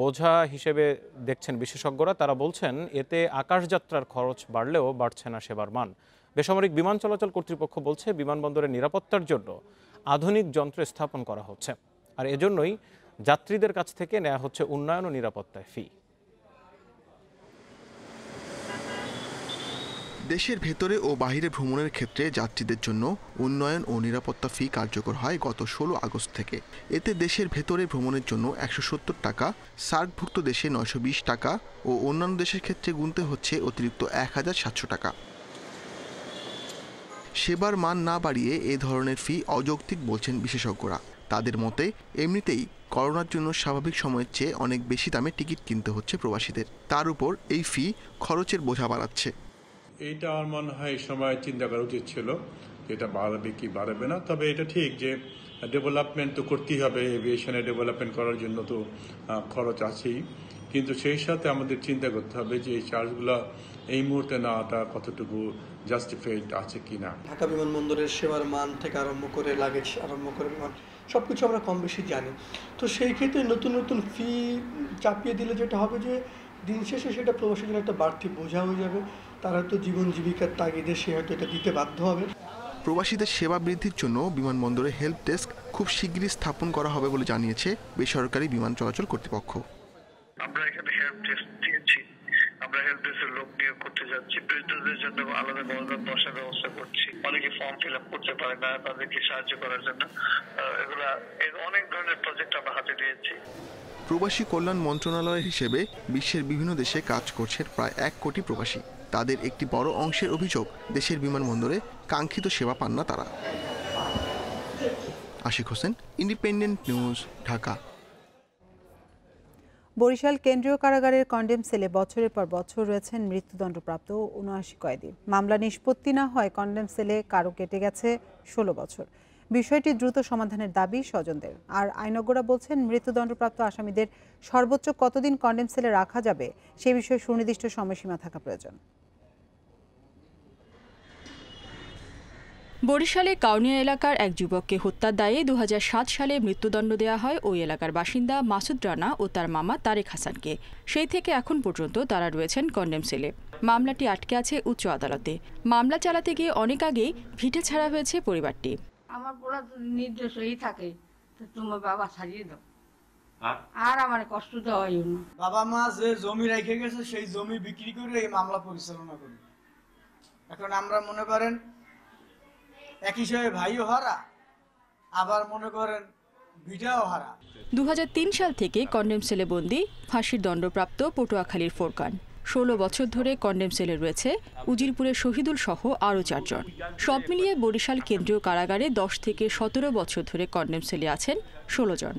বোঝা হিসেবে দেখছেন বিশেষজ্ঞরা। তারা বলছেন, এতে আকাশযাত্রার খরচ বাড়লেও বাড়ছে না সেবার মান। বেসামরিক বিমান চলাচল কর্তৃপক্ষ বলছে বিমানবন্দরের নিরাপত্তার জন্য আধুনিক যন্ত্র স্থাপন করা হচ্ছে। আর এজন্যই যাত্রীদের কাছ থেকে নেওয়া হচ্ছে উন্নয়ন ও নিরাপত্তায় ফি দেশের ভেতরে ও বাহিরে ভ্রমণের ক্ষেত্রে যাত্রীদের জন্য উন্নয়ন ও নিরাপত্তা ফি কার্যকর হয় গত ষোলো আগস্ট থেকে। এতে দেশের ভেতরে ভ্রমণের জন্য একশো সত্তর টাকা, সার্কভুক্ত দেশে নয়শো বিশ টাকা ও অন্যান্য দেশের ক্ষেত্রে গুনতে হচ্ছে অতিরিক্ত এক হাজার সাতশো টাকা। সেবার মান না বাড়িয়ে এ ধরনের ফি অযৌক্তিক বলছেন বিশেষজ্ঞরা। তাদের মতে, এমনিতেই করোনার জন্য স্বাভাবিক সময়ের চেয়ে অনেক বেশি দামে টিকিট কিনতে হচ্ছে প্রবাসীদের। তার উপর এই ফি খরচের বোঝা বাড়াচ্ছে। এইটা আমার মনে হয় সময় চিন্তা করা উচিত ছিল এটা বাড়াবে কি বাড়াবে না। তবে এটা ঠিক যে ডেভেলপমেন্ট তো করতেই হবে এভিয়েশনে ডেভেলপমেন্ট করার জন্য তো খরচ আছেই। কিন্তু সেই সাথে আমাদের চিন্তা করতে হবে যে এই চার্জগুলো এই মুহূর্তে না নেওয়াটা কতটুকু জাস্টিফাইড আছে কি না ঢাকা বিমানবন্দরের সেবার মান থেকে আরম্ভ করে লাগেজ আরম্ভ করে বিমান সব কিছু আমরা কম বেশি জানি। তো সেই ক্ষেত্রে নতুন নতুন ফি চাপিয়ে দিলে যেটা হবে যে দিন শেষে সেটা প্রবাসীদের একটা বাড়তি বোঝা হয়ে যাবে। তারা তো জীবন জীবিকার তাগিদে সে হয়তো এটা দিতে বাধ্য হবে। প্রবাসীদের সেবা বৃদ্ধির জন্য বিমানবন্দরে হেল্প ডেস্ক খুব শিগগিরই স্থাপন করা হবে বলে জানিয়েছে বেসরকারি বিমান চলাচল কর্তৃপক্ষ। আমরা এখানে হেল্প ডেস্ক দিয়েছি। আমরা হেল্প ডেস্কের লোক নিয়োগ করতে যাচ্ছি। প্রেসিডেন্টদের জন্য আলাদা আলাদা বসার ব্যবস্থা করছি। অনেকে ফর্ম ফিল আপ করতে পারে না, তাদেরকে সাহায্য করার জন্য। এগুলা অনেক ধরনের প্রজেক্ট আমরা হাতে নিয়েছি প্রবাসী কল্যাণ মন্ত্রণালয় হিসেবে বিশ্বের বিভিন্ন দেশে কাজ করছে প্রায় এক কোটি প্রবাসী। তাদের একটি বড় অংশের অভিযোগ, দেশের বিমানবন্দরে কাঙ্ক্ষিত সেবা পান না তারা। Ashik Hossain Independent News Dhaka. Barishal কেন্দ্রীয় কারাগারের কন্ডেম সেলে বছরের পর বছর রয়েছেন মৃত্যুদণ্ডপ্রাপ্ত উনআশি কয়েদি। মামলা নিষ্পত্তি না হয় কন্ডেম সেলে কারও কেটে গেছে ষোলো বছর। বিষয়টি দ্রুত সমাধানের দাবি স্বজনদের। আর আইনজ্ঞরা বলছেন, মৃত্যুদণ্ডপ্রাপ্ত আসামিদের সর্বোচ্চ কতদিন কন্ডেম সেলে রাখা যাবে, সে বিষয়ে সুনির্দিষ্ট সময়সীমা থাকা প্রয়োজন। বরিশালে কাউনিয়া এলাকার এক যুবককে হত্যার দায়ে দু হাজার সাত সালে মৃত্যুদণ্ড দেওয়া হয় ওই এলাকার বাসিন্দা মাসুদ রানা ও তার মামা তারেক হাসানকে। সেই থেকে এখন পর্যন্ত তারা রয়েছেন কন্ডেম সেলে। মামলাটি আটকে আছে উচ্চ আদালতে। মামলা চালাতে গিয়ে অনেক আগেই ভিটে ছাড়া হয়েছে পরিবারটি। আমার পুরো নির্দেশ থাকে। তোমার বাবা ছাড়িয়ে দাও। আর? আমার কষ্ট দেওয়া হয় বাবা মা যে জমি রেখে গেছে সেই জমি বিক্রি করে এই মামলা পরিচালনা করি। এখন আমরা মনে করেন এক হিসেবে ভাইও হারা, আবার মনে করেন ভিটাও হারা। দুহাজার তিন সাল থেকে কন্ডেম সেলে বন্দি, ফাঁসির দণ্ডপ্রাপ্ত পটুয়াখালীর ফোরকান। ষোলো বছর ধরে কন্ডেম সেলে রয়েছে উজিরপুরের শহীদুল সহ আরও চারজন। সব মিলিয়ে বরিশাল কেন্দ্রীয় কারাগারে দশ থেকে সতেরো বছর ধরে কন্ডেম সেলে আছেন ষোলো জন।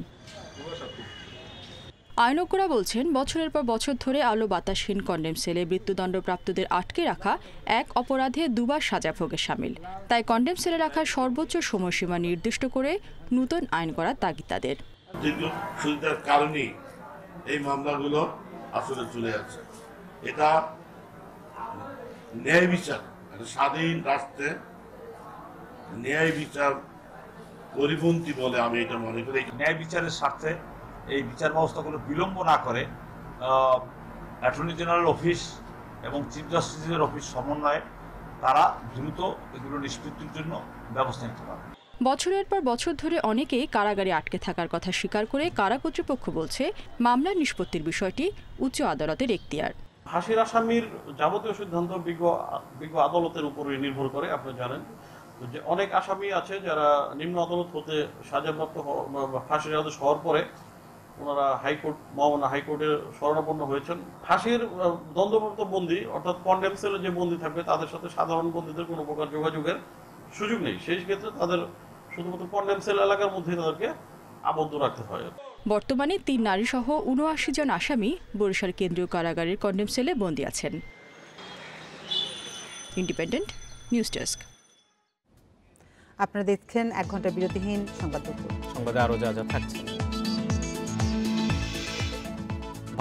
আইনজ্ঞরা বলছেন বছরের পর বছর ধরে আলো বাতাসহীন কন্ডেম সেলে মৃত্যুদণ্ডপ্রাপ্তদের আটকে রাখা এক অপরাধে দুবার সাজা ভোগের সামিল। তাই কন্ডেম সেলে রাখার সর্বোচ্চ সময়সীমা নির্দিষ্ট করে নূতন আইন করার তাগিদ তাদের কারণেই এই মামলাগুলো আসলে চলে যাচ্ছে এটা ন্যায় বিচার স্বাধীন রাষ্ট্রে ন্যায় বিচার পরিপন্থী বলে আমি এটা মনে করি। ন্যায় বিচারের স্বার্থে এই বিচার ব্যবস্থাগুলো বিলম্ব না করে অ্যাটর্নি জেনারেল অফিস এবং চিফ জাস্টিসের অফিস সমন্বয়ে তারা দ্রুত এগুলো নিষ্পত্তির জন্য ব্যবস্থা নিতে পারে বছরের পর বছর ধরে অনেকেই কারাগারে আটকে থাকার কথা স্বীকার করে কারা কর্তৃপক্ষ বলছে মামলার নিষ্পত্তির বিষয়টি উচ্চ আদালতের এখতিয়ার। ফাঁসির আসামির যাবতীয় সিদ্ধান্ত বিজ্ঞ বিজ্ঞ আদালতের উপরে নির্ভর করে আপনি জানেন। যে অনেক আসামি আছে যারা নিম্ন আদালত হতে সাজাপ্রাপ্ত ফাঁসির আদেশ হওয়ার পরে ওনারা হাইকোর্ট মহামান্য হাইকোর্টে শরণাপন্ন হয়েছেন। ফাঁসির দণ্ডপ্রাপ্ত বন্দী অর্থাৎ কন্ডেম সেলে যে বন্দী থাকবে তাদের সাথে সাধারণ বন্দীদের কোনো প্রকার যোগাযোগের সুযোগ নেই। সেই ক্ষেত্রে তাদের শুধুমাত্র কন্ডেম সেল এলাকার মধ্যেই তাদেরকে আবদ্ধ রাখতে হয়। বর্তমানে তিন নারীসহ উনআশি জন আসামি বরিশাল কেন্দ্রীয় কারাগারের কন্ডেম সেলে বন্দী আছেন। Independent News desk. আপনারা দেখছেন এক ঘণ্টা বিরতিহীন সংবাদ সংবাদে আরও যা যা থাকছে।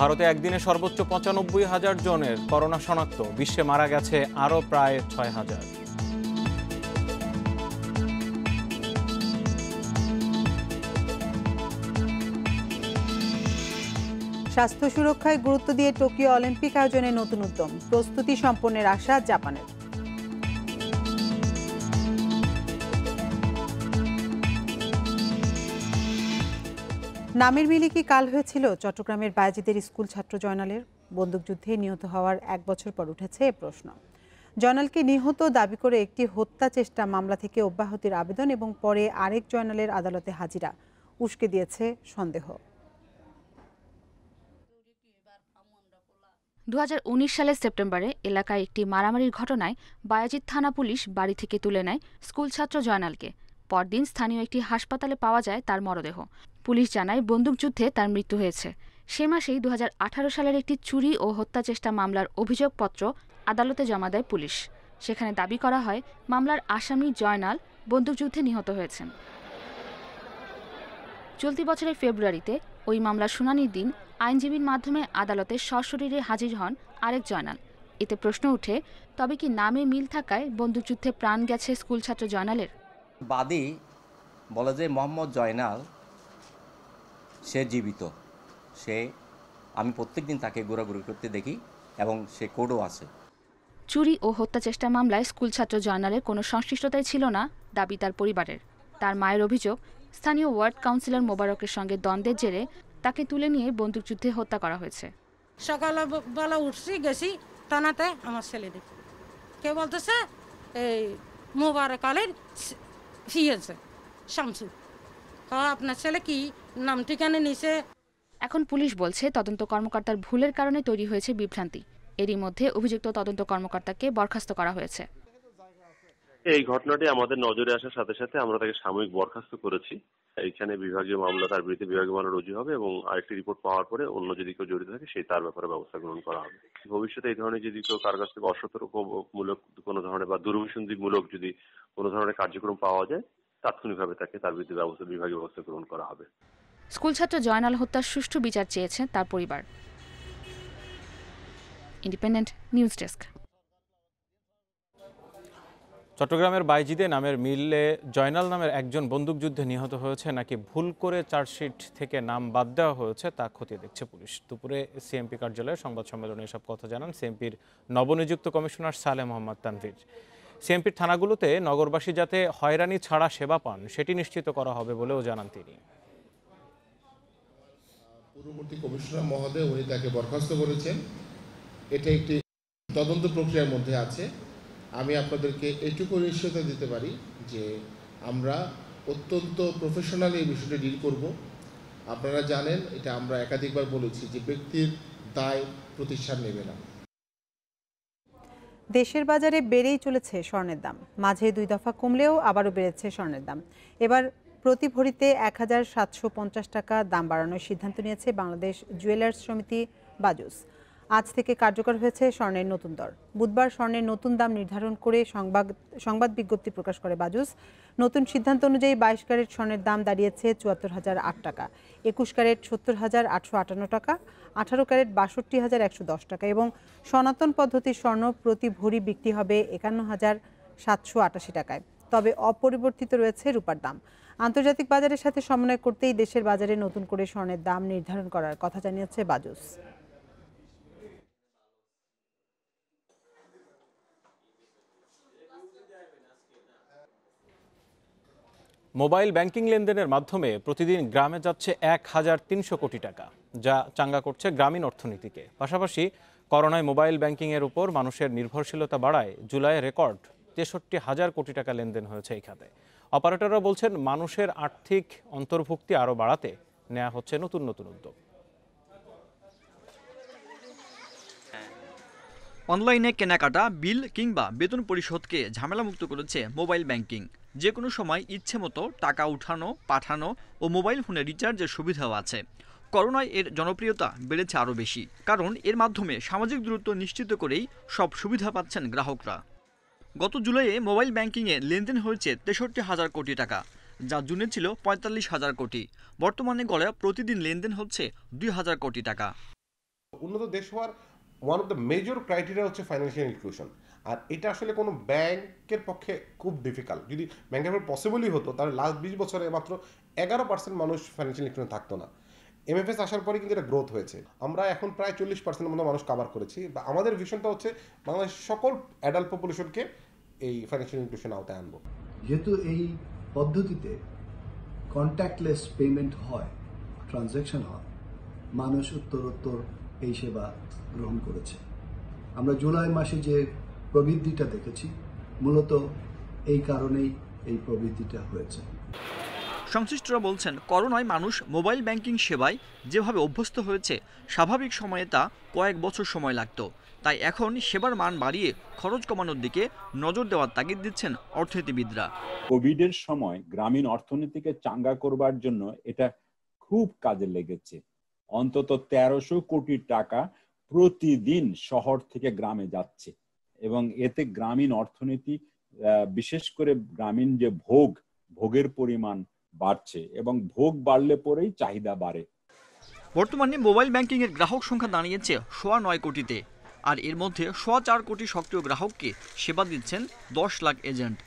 ভারতে একদিনে সর্বোচ্চ পঁচানব্বই হাজার জনের করোনা শনাক্ত। বিশ্বে মারা গেছে আরও প্রায় ছয় হাজার। স্বাস্থ্য সুরক্ষায় গুরুত্ব দিয়ে টোকিও অলিম্পিক আয়োজনে নতুন উদ্যম। প্রস্তুতি সম্পন্নের আশা জাপানের। নামের মিলে কি কাল হয়েছিল? চট্টগ্রামের বায়াজিদের স্কুল ছাত্র জয়নালের বন্দুকযুদ্ধে নিহত হওয়ার এক বছর পর উঠেছে এ প্রশ্ন। জয়নালকে নিহত দাবি করে একটি হত্যা চেষ্টা মামলা থেকে অব্যাহতির আবেদন এবং পরে আরেক জয়নালের আদালতে হাজিরা। উস্কে দিয়েছে সন্দেহ। দু সালের সেপ্টেম্বরে এলাকায় একটি মারামারির ঘটনায় বায়াজিৎ থানা পুলিশ বাড়ি থেকে তুলে নেয় স্কুল ছাত্র জয়নালকে। পরদিন স্থানীয় একটি হাসপাতালে পাওয়া যায় তার মরদেহ। পুলিশ জানায়, বন্দুকযুদ্ধে তার মৃত্যু হয়েছে। সে মাসেই দু হাজার আঠারো সালের একটি চুরি ও হত্যা চেষ্টা মামলার অভিযোগপত্র আদালতে জমা দেয় পুলিশ। সেখানে দাবি করা হয়, মামলার আসামি জয়নাল বন্দুকযুদ্ধে নিহত হয়েছেন। চলতি বছরের ফেব্রুয়ারিতে ওই মামলার শুনানির দিন আইনজীবীর মাধ্যমে আদালতে সশরীরে হাজির হন আরেক জয়নাল। এতে প্রশ্ন উঠে, তবে কি নামে মিল থাকায় বন্দুকযুদ্ধে প্রাণ গেছে স্কুলছাত্র জয়নালের? বাদী বলে যে মোহাম্মদ জয়নাল সে জীবিত। সে আমি প্রত্যেকদিন তাকে ঘোরাঘুরি করতে দেখি এবং সে কোডও আছে। চুরি ও হত্যা চেষ্টা মামলায় স্কুল ছাত্র জয়নালের কোনো সংশ্লিষ্টতাই ছিল না দাবি তার পরিবারের। তার মায়ের অভিযোগ স্থানীয় ওয়ার্ড কাউন্সিলর মোবারকের সঙ্গে দ্বন্দ্বের জেরে তাকে তুলে নিয়ে বন্দুকযুদ্ধে হত্যা করা হয়েছে। সকালে ব- বেলা উঠছি গেছি থানাতে আমার ছেলে দেখি। কে বলতেছে এই মোবারক আলীর ফিয়েছে শামসু। কয়, আপনার ছেলে কি নাম ঠিকানা নিছে? এখন পুলিশ বলছে তদন্ত কর্মকর্তার ভুলের কারণে তৈরি হয়েছে বিভ্রান্তি। এরই মধ্যে অভিযুক্ত তদন্ত কর্মকর্তাকে বরখাস্ত করা হয়েছে। এই ঘটনাটি আমাদের নজরে আসার সাথে সাথে আমরা তাকে সাময়িক বরখাস্ত করেছি। এইখানে বিভাগীয় মামলা, তার বিরুদ্ধে বিভাগীয় মামলা রুজু হবে এবং আরেকটি রিপোর্ট পাওয়ার পরে অন্য যদি কেউ জড়িত থাকে, সেই তার ব্যাপারে ব্যবস্থা গ্রহণ করা হবে। ভবিষ্যতে এই ধরনের যদি কেউ কার কাছ থেকে অসতর্কমূলক কোনো ধরনের বা দুর্বিসন্ধিমূলক যদি কোনো ধরনের কার্যক্রম পাওয়া যায়, তাৎক্ষণিকভাবে তাকে তার বিরুদ্ধে ব্যবস্থা, বিভাগীয় ব্যবস্থা গ্রহণ করা হবে। স্কুল ছাত্র জয়নাল হত্যার সুষ্ঠু বিচার চেয়েছে তার পরিবার। Independent News desk. চট্টগ্রামের বাইজিদে নামের মিলে জয়নাল নামের একজন বন্দুকযুদ্ধে নিহত হয়েছে, নাকি ভুল করে চার্জশিট থেকে নাম বাদ দেওয়া হয়েছে তা খতিয়ে দেখছে পুলিশ। দুপুরে সিএমপি কার্যালয়ে সংবাদ সম্মেলনে এসব কথা জানান সিএমপির নবনিযুক্ত কমিশনার সালে মোহাম্মদ তানভীর। সিএমপির থানাগুলোতে নগরবাসী যাতে হয়রানি ছাড়া সেবা পান, সেটি নিশ্চিত করা হবে বলেও জানান তিনি। পূর্ববর্তী কমিশনার মহোদয়, উনি তাকে বরখাস্ত করেছেন। এটা একটি তদন্ত প্রক্রিয়ার মধ্যে আছে। আমি আপনাদেরকে এটুকু নিশ্চয়তা দিতে পারি যে আমরা অত্যন্ত প্রফেশনালি এই বিষয়টি ডিল করব। আপনারা জানেন, এটা আমরা একাধিকবার বলেছি যে ব্যক্তির দায় প্রতিষ্ঠান নেবে না। দেশের বাজারে বেড়েই চলেছে স্বর্ণের দাম। মাঝে দুই দফা কমলেও আবারও বেড়েছে স্বর্ণের দাম। এবার প্রতি ভরিতে এক হাজার সাতশো পঞ্চাশ টাকা দাম বাড়ানোর সিদ্ধান্ত নিয়েছে বাংলাদেশ জুয়েলার্স সমিতি বাজুস। আজ থেকে কার্যকর হয়েছে স্বর্ণের নতুন দর। বুধবার স্বর্ণের নতুন দাম নির্ধারণ করে সংবাদ সংবাদ বিজ্ঞপ্তি প্রকাশ করে বাজুস। নতুন সিদ্ধান্ত অনুযায়ী বাইশ ক্যারেট স্বর্ণের দাম দাঁড়িয়েছে চুয়াত্তর হাজার আট টাকা, একুশ ক্যারেট সত্তর হাজার আটশো আটান্ন টাকা, আঠারো ক্যারেট বাষট্টি হাজার একশো দশ টাকা এবং সনাতন পদ্ধতির স্বর্ণ প্রতি ভরি বিক্রি হবে একান্ন হাজার সাতশো আটাশি টাকায়। তবে অপরিবর্তিত রয়েছে রূপার দাম। আন্তর্জাতিক বাজারের সাথে সমন্বয় করতেই দেশের বাজারে নতুন করে স্বর্ণের দাম নির্ধারণ করার কথা জানিয়েছে বাজুস। মোবাইল ব্যাংকিং লেনদেনের মাধ্যমে প্রতিদিন গ্রামে যাচ্ছে এক হাজার তিনশো কোটি টাকা, যা চাঙ্গা করছে গ্রামীণ অর্থনীতিকে। পাশাপাশি করোনায় মোবাইল ব্যাংকিংয়ের উপর মানুষের নির্ভরশীলতা বাড়ায় জুলাই রেকর্ড, তেষট্টি হাজার কোটি টাকা লেনদেন হয়েছে এই খাতে। অপারেটররা বলছেন, মানুষের আর্থিক অন্তর্ভুক্তি আরও বাড়াতে নেওয়া হচ্ছে নতুন নতুন উদ্যোগ। অনলাইনে কেনাকাটা, বিল কিংবা বেতন পরিশোধকে ঝামেলামুক্ত করেছে মোবাইল ব্যাংকিং। যে কোনো সময় ইচ্ছে মতো টাকা উঠানো, পাঠানো ও মোবাইল ফোনে রিচার্জের সুবিধাও আছে। করোনায় এর জনপ্রিয়তা বেড়েছে আরও বেশি, কারণ এর মাধ্যমে সামাজিক দূরত্ব নিশ্চিত করেই সব সুবিধা পাচ্ছেন গ্রাহকরা। গত জুলাইয়ে মোবাইল ব্যাংকিংয়ে লেনদেন হয়েছে তেষট্টি হাজার কোটি টাকা, যা জুনে ছিল পঁয়তাল্লিশ হাজার কোটি। বর্তমানে গড়ে প্রতিদিন লেনদেন হচ্ছে দুই হাজার কোটি টাকা। উন্নত দেশ হওয়ার one of the major criteria হচ্ছে ফাইন্যান্সিয়াল ইনক্লুশন আর এটা আসলে কোনো ব্যাংকের পক্ষে খুব ডিফিকাল্ট যদি ব্যাংকের পক্ষে পসিবলই হতো, তাহলে লাস্ট বিশ বছরে মাত্র এগারো পার্সেন্ট মানুষ ফাইন্যান্সিয়াল ইনক্লুশন থাকতো না। এমএফএস আসার পরে কিন্তু এটা গ্রোথ হয়েছে। আমরা এখন প্রায় চল্লিশ পার্সেন্টের মতো মানুষ কাভার করেছি। বা আমাদের ভিশনটা হচ্ছে বাংলাদেশের সকল অ্যাডাল্ট পপুলেশনকে এই ফাইন্যান্সিয়াল ইনক্লুশন আওতায় আনব। যেহেতু এই পদ্ধতিতে কন্ট্যাক্টলেস পেমেন্ট হয় ট্রানজ্যাকশন হয়, মানুষ উত্তরোত্তর এই সেবা গ্রহণ করেছে। আমরা জুলাই মাসে যে প্রবৃদ্ধিটা দেখেছি মূলত এই কারণেই এই প্রবৃদ্ধিটা হয়েছে। সংশ্লিষ্টরা বলছেন করোনায় মানুষ মোবাইল ব্যাংকিং সেবায় যেভাবে অভ্যস্ত হয়েছে স্বাভাবিক সময়ে তা কয়েক বছর সময় লাগতো। তাই এখন সেবার মান বাড়িয়ে খরচ কমানোর দিকে নজর দেওয়ার তাগিদ দিচ্ছেন অর্থনীতিবিদরা। কোভিডের সময় গ্রামীণ অর্থনীতিকে চাঙ্গা করবার জন্য এটা খুব কাজে লেগেছে। অন্তত তেরোশো কোটি টাকা প্রতিদিন শহর থেকে গ্রামে যাচ্ছে। এবং এতে গ্রামীণ অর্থনীতি বিশেষ করে গ্রামীণ যে ভোগ, ভোগের পরিমাণ বাড়ছে এবং ভোগ বাড়লে পরেই চাহিদা বাড়ে। বর্তমানে মোবাইল ব্যাংকিং এর গ্রাহক সংখ্যা দাঁড়িয়েছে সোয়া নয় কোটিতে, আর এর মধ্যে সোয়া চার কোটি সক্রিয় গ্রাহককে সেবা দিচ্ছেন দশ lakh agent.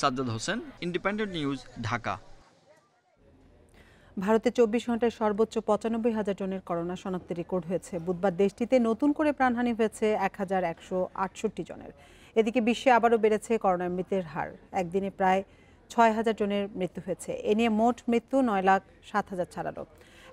Sajjad Hossain, Independent News, Dhaka. ভারতে চব্বিশ ঘন্টায় সর্বোচ্চ পঁচানব্বই হাজার জনের করোনা শনাক্তের রেকর্ড হয়েছে। বুধবার দেশটিতে নতুন করে প্রাণহানি হয়েছে এক হাজার একশো আটষট্টি জনের। এদিকে বিশ্বে আবারও বেড়েছে করোনা মৃতের হার। একদিনে প্রায় ছয় হাজার জনের মৃত্যু হয়েছে। এ নিয়ে মোট মৃত্যু নয় লাখ সাত হাজার ছাড়ালো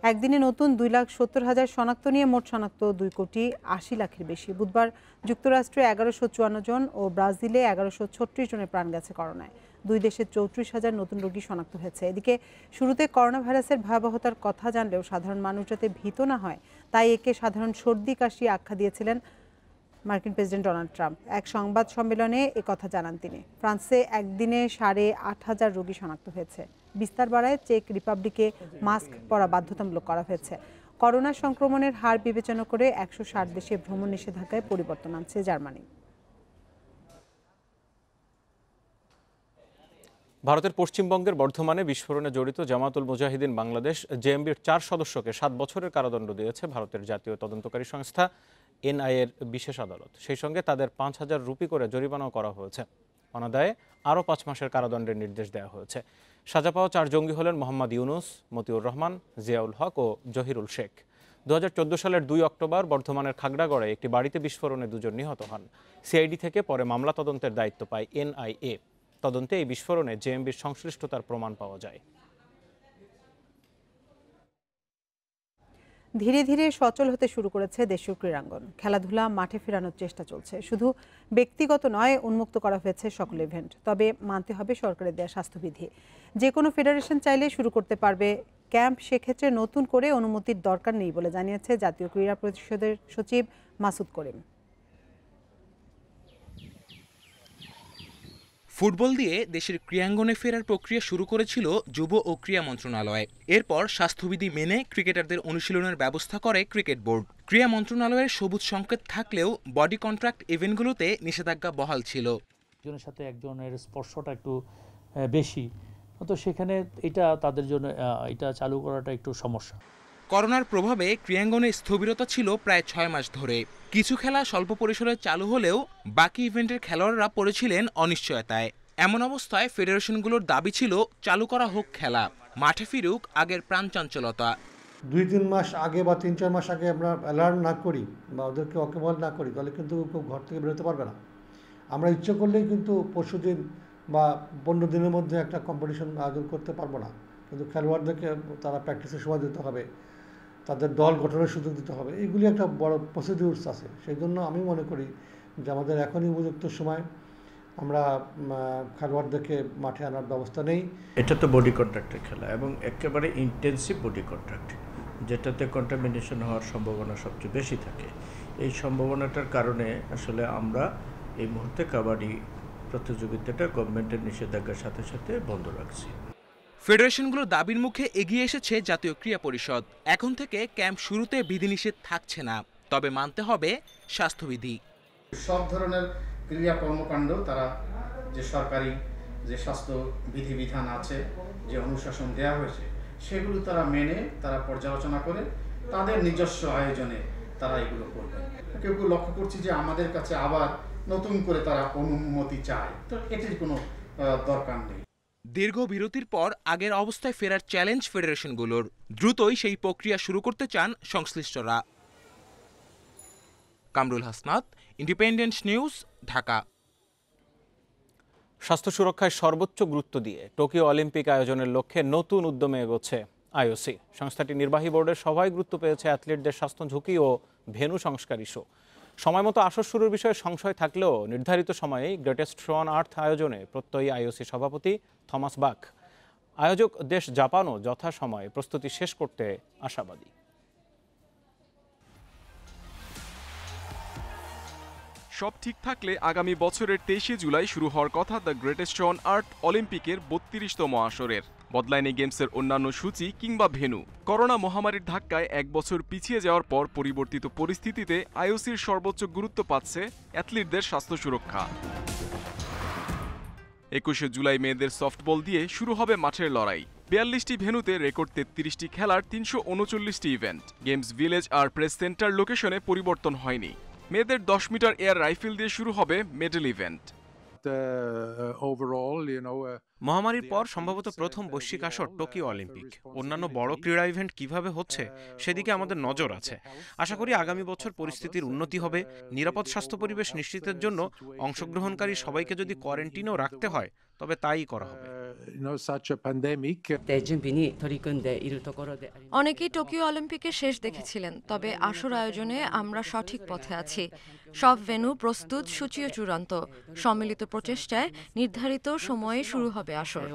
একদিনে নতুন দুই লাখ সত্তর হাজার শনাক্ত নিয়ে মোট শনাক্ত দুই কোটি আশি লাখের বেশি। বুধবার যুক্তরাষ্ট্রে এগারোশো চুয়ান্ন জন ও ব্রাজিলে এগারোশো ছত্রিশ জনের প্রাণ গেছে করোনায়। দুই দেশে চৌত্রিশ হাজার নতুন রোগী শনাক্ত হয়েছে। এদিকে শুরুতে করোনা ভাইরাসের ভয়াবহতার কথা জানলেও সাধারণ মানুষ যাতে ভীত না হয়, তাই একে সাধারণ সর্দি, কাশি আখ্যা দিয়েছিলেন মার্কিন প্রেসিডেন্ট ডোনাল্ড ট্রাম্প। এক সংবাদ সম্মেলনে এ কথা জানান তিনি। ফ্রান্সে একদিনে সাড়ে আট হাজার রোগী শনাক্ত হয়েছে। বিস্তার বাড়ায় চেক রিপাবলিকে মাস্ক পরা বাধ্যতামূলক করা হয়েছে। করোনা সংক্রমণের হার বিবেচনা করে একশো ষাট দেশে ভ্রমণ নিষেধাজ্ঞায় পরিবর্তন আনছে জার্মানি। ভারতের পশ্চিমবঙ্গের বর্ধমানে বিস্ফোরণে জড়িত জামাতুল মুজাহিদিন বাংলাদেশ জেএমবির চার সদস্যকে সাত বছরের কারাদণ্ড দিয়েছে ভারতের জাতীয় তদন্তকারী সংস্থা এনআইএর বিশেষ আদালত। সেই সঙ্গে তাদের পাঁচ হাজার রুপি করে জরিমানাও করা হয়েছে। অনাদায়ে আরও পাঁচ মাসের কারাদণ্ডের নির্দেশ দেওয়া হয়েছে। সাজা পাওয়া চার জঙ্গি হলেন মোহাম্মদ ইউনুস, মতিউর রহমান, জিয়াউল হক ও জহিরুল শেখ। দু হাজার চোদ্দ সালের দুই অক্টোবর বর্ধমানের খাগড়াগড়ে একটি বাড়িতে বিস্ফোরণে দুজন নিহত হন। সিআইডি থেকে পরে মামলা তদন্তের দায়িত্ব পায় এনআইএ। তদন্তে এই বিস্ফোরণে জেএমবির সংশ্লিষ্টতার প্রমাণ পাওয়া যায়। ধীরে ধীরে সচল হতে শুরু করেছে দেশীয় ক্রীড়াঙ্গন। খেলাধুলা, মাঠে ফেরানোর চেষ্টা চলছে। শুধু ব্যক্তিগত নয়, উন্মুক্ত করা হয়েছে সকল ইভেন্ট তবে মানতে হবে সরকারের দেয়া স্বাস্থ্যবিধি। যে কোনো ফেডারেশন চাইলে শুরু করতে পারবে ক্যাম্প। সেক্ষেত্রে নতুন করে অনুমতির দরকার নেই বলে জানিয়েছে জাতীয় ক্রীড়া পরিষদের সচিব মাসুদ করিম। ফুটবল দিয়ে দেশের ক্রীড়াঙ্গনে ফেরার প্রক্রিয়া শুরু করেছিল যুব ও ক্রীড়া মন্ত্রণালয়। এরপর স্বাস্থ্যবিধি মেনে ক্রিকেটারদের অনুশীলনের ব্যবস্থা করে ক্রিকেট বোর্ড। ক্রীড়া মন্ত্রণালয়ের সবুজ সংকেত থাকলেও বডি কন্ট্রাক্ট ইভেন্টগুলোতে নিষেধাজ্ঞা বহাল ছিল। একজনের সাথে একজনের স্পর্শটা একটু বেশি। তো সেখানে এটা তাদের জন্য এটা চালু করাটা একটু সমস্যা। করোনার প্রভাবে ক্রিয়াঙ্গনে স্থবিরতা ছিল প্রায় ছয় মাস ধরে। কিছু খেলা স্বল্প পরিসরে চালু হলেও বাকি ইভেন্টের খেলোয়াড়রা পড়েছিলেন অনিশ্চয়তায়। এমন অবস্থায় ফেডারেশনগুলোর দাবি ছিল, চালু করা হোক খেলা। মাঠে ফিরুক আগের প্রাণচাঞ্চলতা দুই তিন মাস আগে বা তিন চার মাস আগে আমরা অ্যালার্ট না করি বা ওদেরকে অকেবল না করি, তাহলে কিন্তু কেউ ঘর থেকে বেরোতে পারবে না। আমরা ইচ্ছে করলেই কিন্তু পরশু দিন বা পনেরো দিনের মধ্যে একটা কম্পিটিশন আয়োজন করতে পারব না। কিন্তু খেলোয়াড়দেরকে তারা প্র্যাকটিসের সময় দিতে হবে। তাদের দল গঠনের সুযোগ দিতে হবে। এইগুলি একটা বড় প্রসিডিউরস আছে। সেই জন্য আমি মনে করি যে আমাদের এখনই উপযুক্ত সময়। আমরা খেলোয়াড়দেরকে মাঠে আনার ব্যবস্থা নেই। এটা তো বডি কন্ট্রাক্টের খেলা এবং একেবারে ইন্টেন্সিভ বডি কন্ট্রাক্ট যেটাতে কন্টামিনেশন হওয়ার সম্ভাবনা সবচেয়ে বেশি থাকে। এই সম্ভাবনাটার কারণে আসলে আমরা এই মুহূর্তে কাবাডি প্রতিযোগিতাটা গভর্নমেন্টের নিষেধাজ্ঞার সাথে সাথে বন্ধ রাখছি। ফেডারেশনগুলোর দাবির মুখে এগিয়ে এসেছে জাতীয় ক্রীড়া পরিষদ। এখন থেকে ক্যাম্প শুরুতে বিধিনিষেধ থাকছে না, তবে মানতে হবে স্বাস্থ্যবিধি। সব ধরনের ক্রীড়া কর্মকাণ্ড তারা যে সরকারি যে স্বাস্থ্য বিধিবিধান আছে, যে অনুশাসন দেওয়া হয়েছে, সেগুলো তারা মেনে, তারা পর্যালোচনা করে তাদের নিজস্ব আয়োজনে তারা এগুলো করবে। কেউ কেউ লক্ষ্য করছি যে আমাদের কাছে আবার নতুন করে তারা অনুমতি চায়। তো এটির কোনো দরকার নেই। দীর্ঘ বিরতির পর আগের অবস্থায় ফেরার চ্যালেঞ্জ ফেডারেশনগুলোর। দ্রুতই সেই প্রক্রিয়া শুরু করতে চান সংশ্লিষ্টরা। Kamrul Hasnat Independent News, Dhaka. স্বাস্থ্য সুরক্ষায় সর্বোচ্চ গুরুত্ব দিয়ে টোকিও অলিম্পিক আয়োজনের লক্ষ্যে নতুন উদ্যমে এগোচ্ছে আইওসি। সংস্থাটি নির্বাহী বোর্ডের সভায় গুরুত্ব পেয়েছে অ্যাথলিটদের স্বাস্থ্য ঝুঁকি ও ভেনু সংস্কার ইস্যু। সময় মতো আসর শুরুর বিষয়ে সংশয় থাকলেও নির্ধারিত সময়েই গ্রেটেস্ট শোয়ান আর্থ আয়োজনে প্রত্যয়ী আইওসি সভাপতি থমাস বাক। আয়োজক দেশ জাপানও যথাসময়ে প্রস্তুতি শেষ করতে আশাবাদী। সব ঠিক থাকলে আগামী বছরের তেইশে জুলাই শুরু হওয়ার কথা দ্য গ্রেটেস্ট অন আর্ট অলিম্পিকের বত্রিশতম আসরের। বদলায়নি গেমসের অন্যান্য সূচি কিংবা ভেনু করোনা মহামারীর ধাক্কায় এক বছর পিছিয়ে যাওয়ার পর পরিবর্তিত পরিস্থিতিতে আইওসির সর্বোচ্চ গুরুত্ব পাচ্ছে অ্যাথলিটদের স্বাস্থ্য সুরক্ষা। একুশে জুলাই মেয়েদের সফটবল দিয়ে শুরু হবে মাঠের লড়াই। বিয়াল্লিশটি ভেনুতে রেকর্ড তেত্রিশটি খেলার তিনশো উনচল্লিশটি ইভেন্ট। গেমস ভিলেজ আর প্রেস সেন্টার লোকেশনে পরিবর্তন হয়নি। মেয়েদের দশ মিটার এয়ার রাইফেল দিয়ে শুরু হবে মেডেল ইভেন্ট। মহামারীর পর সম্ভবত প্রথম বৈশ্বিক আসর টোকিও অলিম্পিক। অন্যান্য বড় ক্রীড়া ইভেন্ট কীভাবে হচ্ছে সেদিকে আমাদের নজর আছে। আশা করি আগামী বছর পরিস্থিতির উন্নতি হবে। নিরাপদ স্বাস্থ্য পরিবেশ নিশ্চিতের জন্য অংশগ্রহণকারী সবাইকে যদি কোয়ারেন্টিনেও রাখতে হয় তবে তাই করা হবে। অনেকেই টোকিও অলিম্পিকে শেষ দেখেছিলেন তবে আসর আয়োজনে আমরা সঠিক পথে আছি। সব ভেনু প্রস্তুত সূচিও চূড়ান্ত। সম্মিলিত প্রচেষ্টায় নির্ধারিত সময়ে শুরু হবে আসর।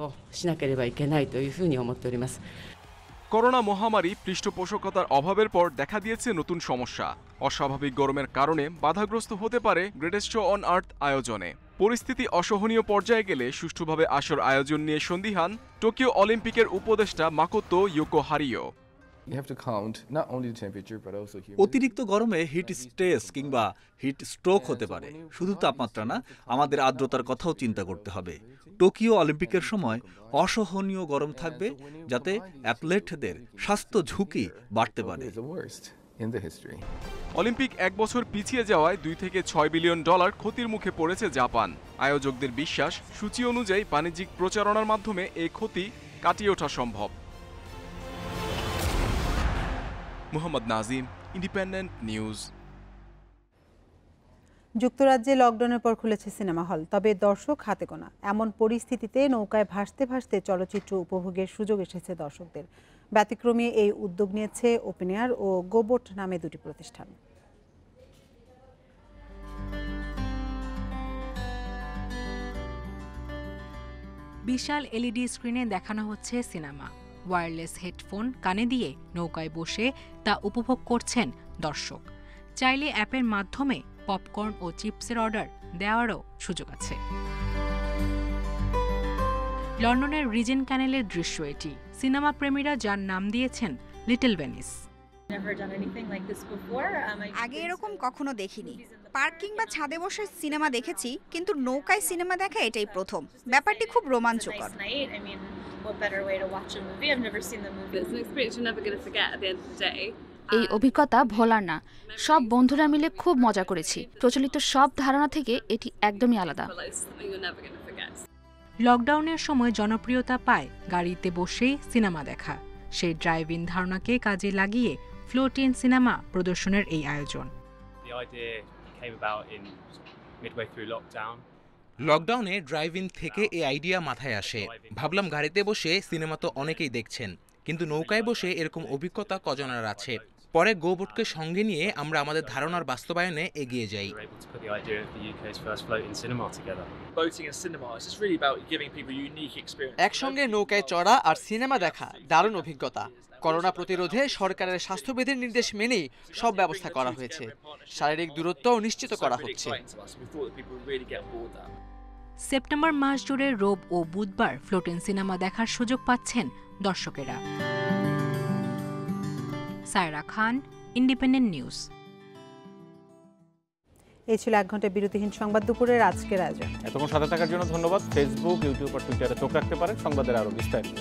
করোনা মহামারী পৃষ্ঠপোষকতার অভাবের পর দেখা দিয়েছে নতুন সমস্যা। অস্বাভাবিক গরমের কারণে বাধাগ্রস্ত হতে পারে গ্রেটেস্ট শো অন আর্থ আয়োজনে। পরিস্থিতি অসহনীয় পর্যায়ে গেলে সুষ্ঠুভাবে আসর আয়োজন নিয়ে সন্দিহান টোকিও অলিম্পিকের উপদেষ্টা মাকোতো ইয়োকো হারিও অতিরিক্ত গরমে হিট স্ট্রেস কিংবা হিট স্ট্রোক হতে পারে। শুধু তাপমাত্রা না আমাদের আর্দ্রতার কথাও চিন্তা করতে হবে। টোকিও অলিম্পিকের সময় অসহনীয় গরম থাকবে যাতে অ্যাথলেটদের স্বাস্থ্য ঝুঁকি বাড়তে পারে। অলিম্পিক এক বছর পিছিয়ে যাওয়ায় দুই থেকে ছয় বিলিয়ন ডলার ক্ষতির মুখে পড়েছে জাপান। আয়োজকদের বিশ্বাস সূচি অনুযায়ী বাণিজ্যিক প্রচারণার মাধ্যমে এই ক্ষতি কাটিয়ে ওঠা সম্ভব। মোহাম্মদ নাজিম ইন্ডিপেন্ডেন্ট নিউজ যুক্তরাজ্যে লকডাউনের পর খুলেছে সিনেমা হল তবে দর্শক হাতে গোনা। এমন পরিস্থিতিতে নৌকায় ভাসতে ভাসতে চলচ্চিত্র উপভোগের সুযোগ এসেছে দর্শকদের। ব্যতিক্রমী এই উদ্যোগ নিয়েছে ওপেনিয়ার ও গোবোট নামে দুটি প্রতিষ্ঠান। বিশাল এলইডি স্ক্রিনে দেখানো হচ্ছে সিনেমা। ওয়্যারলেস হেডফোন কানে দিয়ে নৌকায় বসে তা উপভোগ করছেন দর্শক। চাইলে অ্যাপের মাধ্যমে পপকর্ন ও চিপসের অর্ডার দেওয়ারও সুযোগ আছে। লন্ডনের রিজেন ক্যানেলের দৃশ্য এটি। সিনেমা প্রেমীরা যার নাম দিয়েছেন লিটল ভেনিস। আগে এরকম কখনো দেখিনি। পার্ক কিংবা ছাদে বসে সিনেমা দেখেছি কিন্তু নৌকায় সিনেমা দেখা এটাই প্রথম। ব্যাপারটি খুব রোমাঞ্চকর। এই অভিজ্ঞতা ভোলার না। সব বন্ধুরা মিলে খুব মজা করেছি। প্রচলিত সব ধারণা থেকে এটি একদমই আলাদা। লকডাউনের সময় জনপ্রিয়তা পায় গাড়িতে বসেই সিনেমা দেখা। সেই ড্রাইভ ইন ধারণাকে কাজে লাগিয়ে ফ্লোটিন সিনেমা প্রদর্শনের এই আয়োজন। লকডাউনে ড্রাইভ ইন থেকে এই আইডিয়া মাথায় আসে। ভাবলাম গাড়িতে বসে সিনেমা তো অনেকেই দেখছেন কিন্তু নৌকায় বসে এরকম অভিজ্ঞতা কজনার আছে। পরে গোবোটকে সঙ্গে নিয়ে আমরা আমাদের ধারণার বাস্তবায়নে এগিয়ে যাই। একসঙ্গে নৌকায় চড়া আর সিনেমা দেখা দারুণ অভিজ্ঞতা। করোনা প্রতিরোধে সরকারের স্বাস্থ্যবিধির নির্দেশ মেনেই সব ব্যবস্থা করা হয়েছে। শারীরিক দূরত্ব নিশ্চিত করা হচ্ছে। সেপ্টেম্বর মাস জুড়ে রোব ও বুধবার ফ্লোটিন সিনেমা দেখার সুযোগ পাচ্ছেন দর্শকেরা। Saira Khan Independent News. এই ছিল এক ঘণ্টা বিরতিহীন সংবাদ দুপুরের আজকের আয়োজন। এতক্ষণ সাথে থাকার জন্য ধন্যবাদ। ফেসবুক ইউটিউব আর টুইটারে চোখ রাখতে পারেন। সংবাদের আরও বিস্তারিত।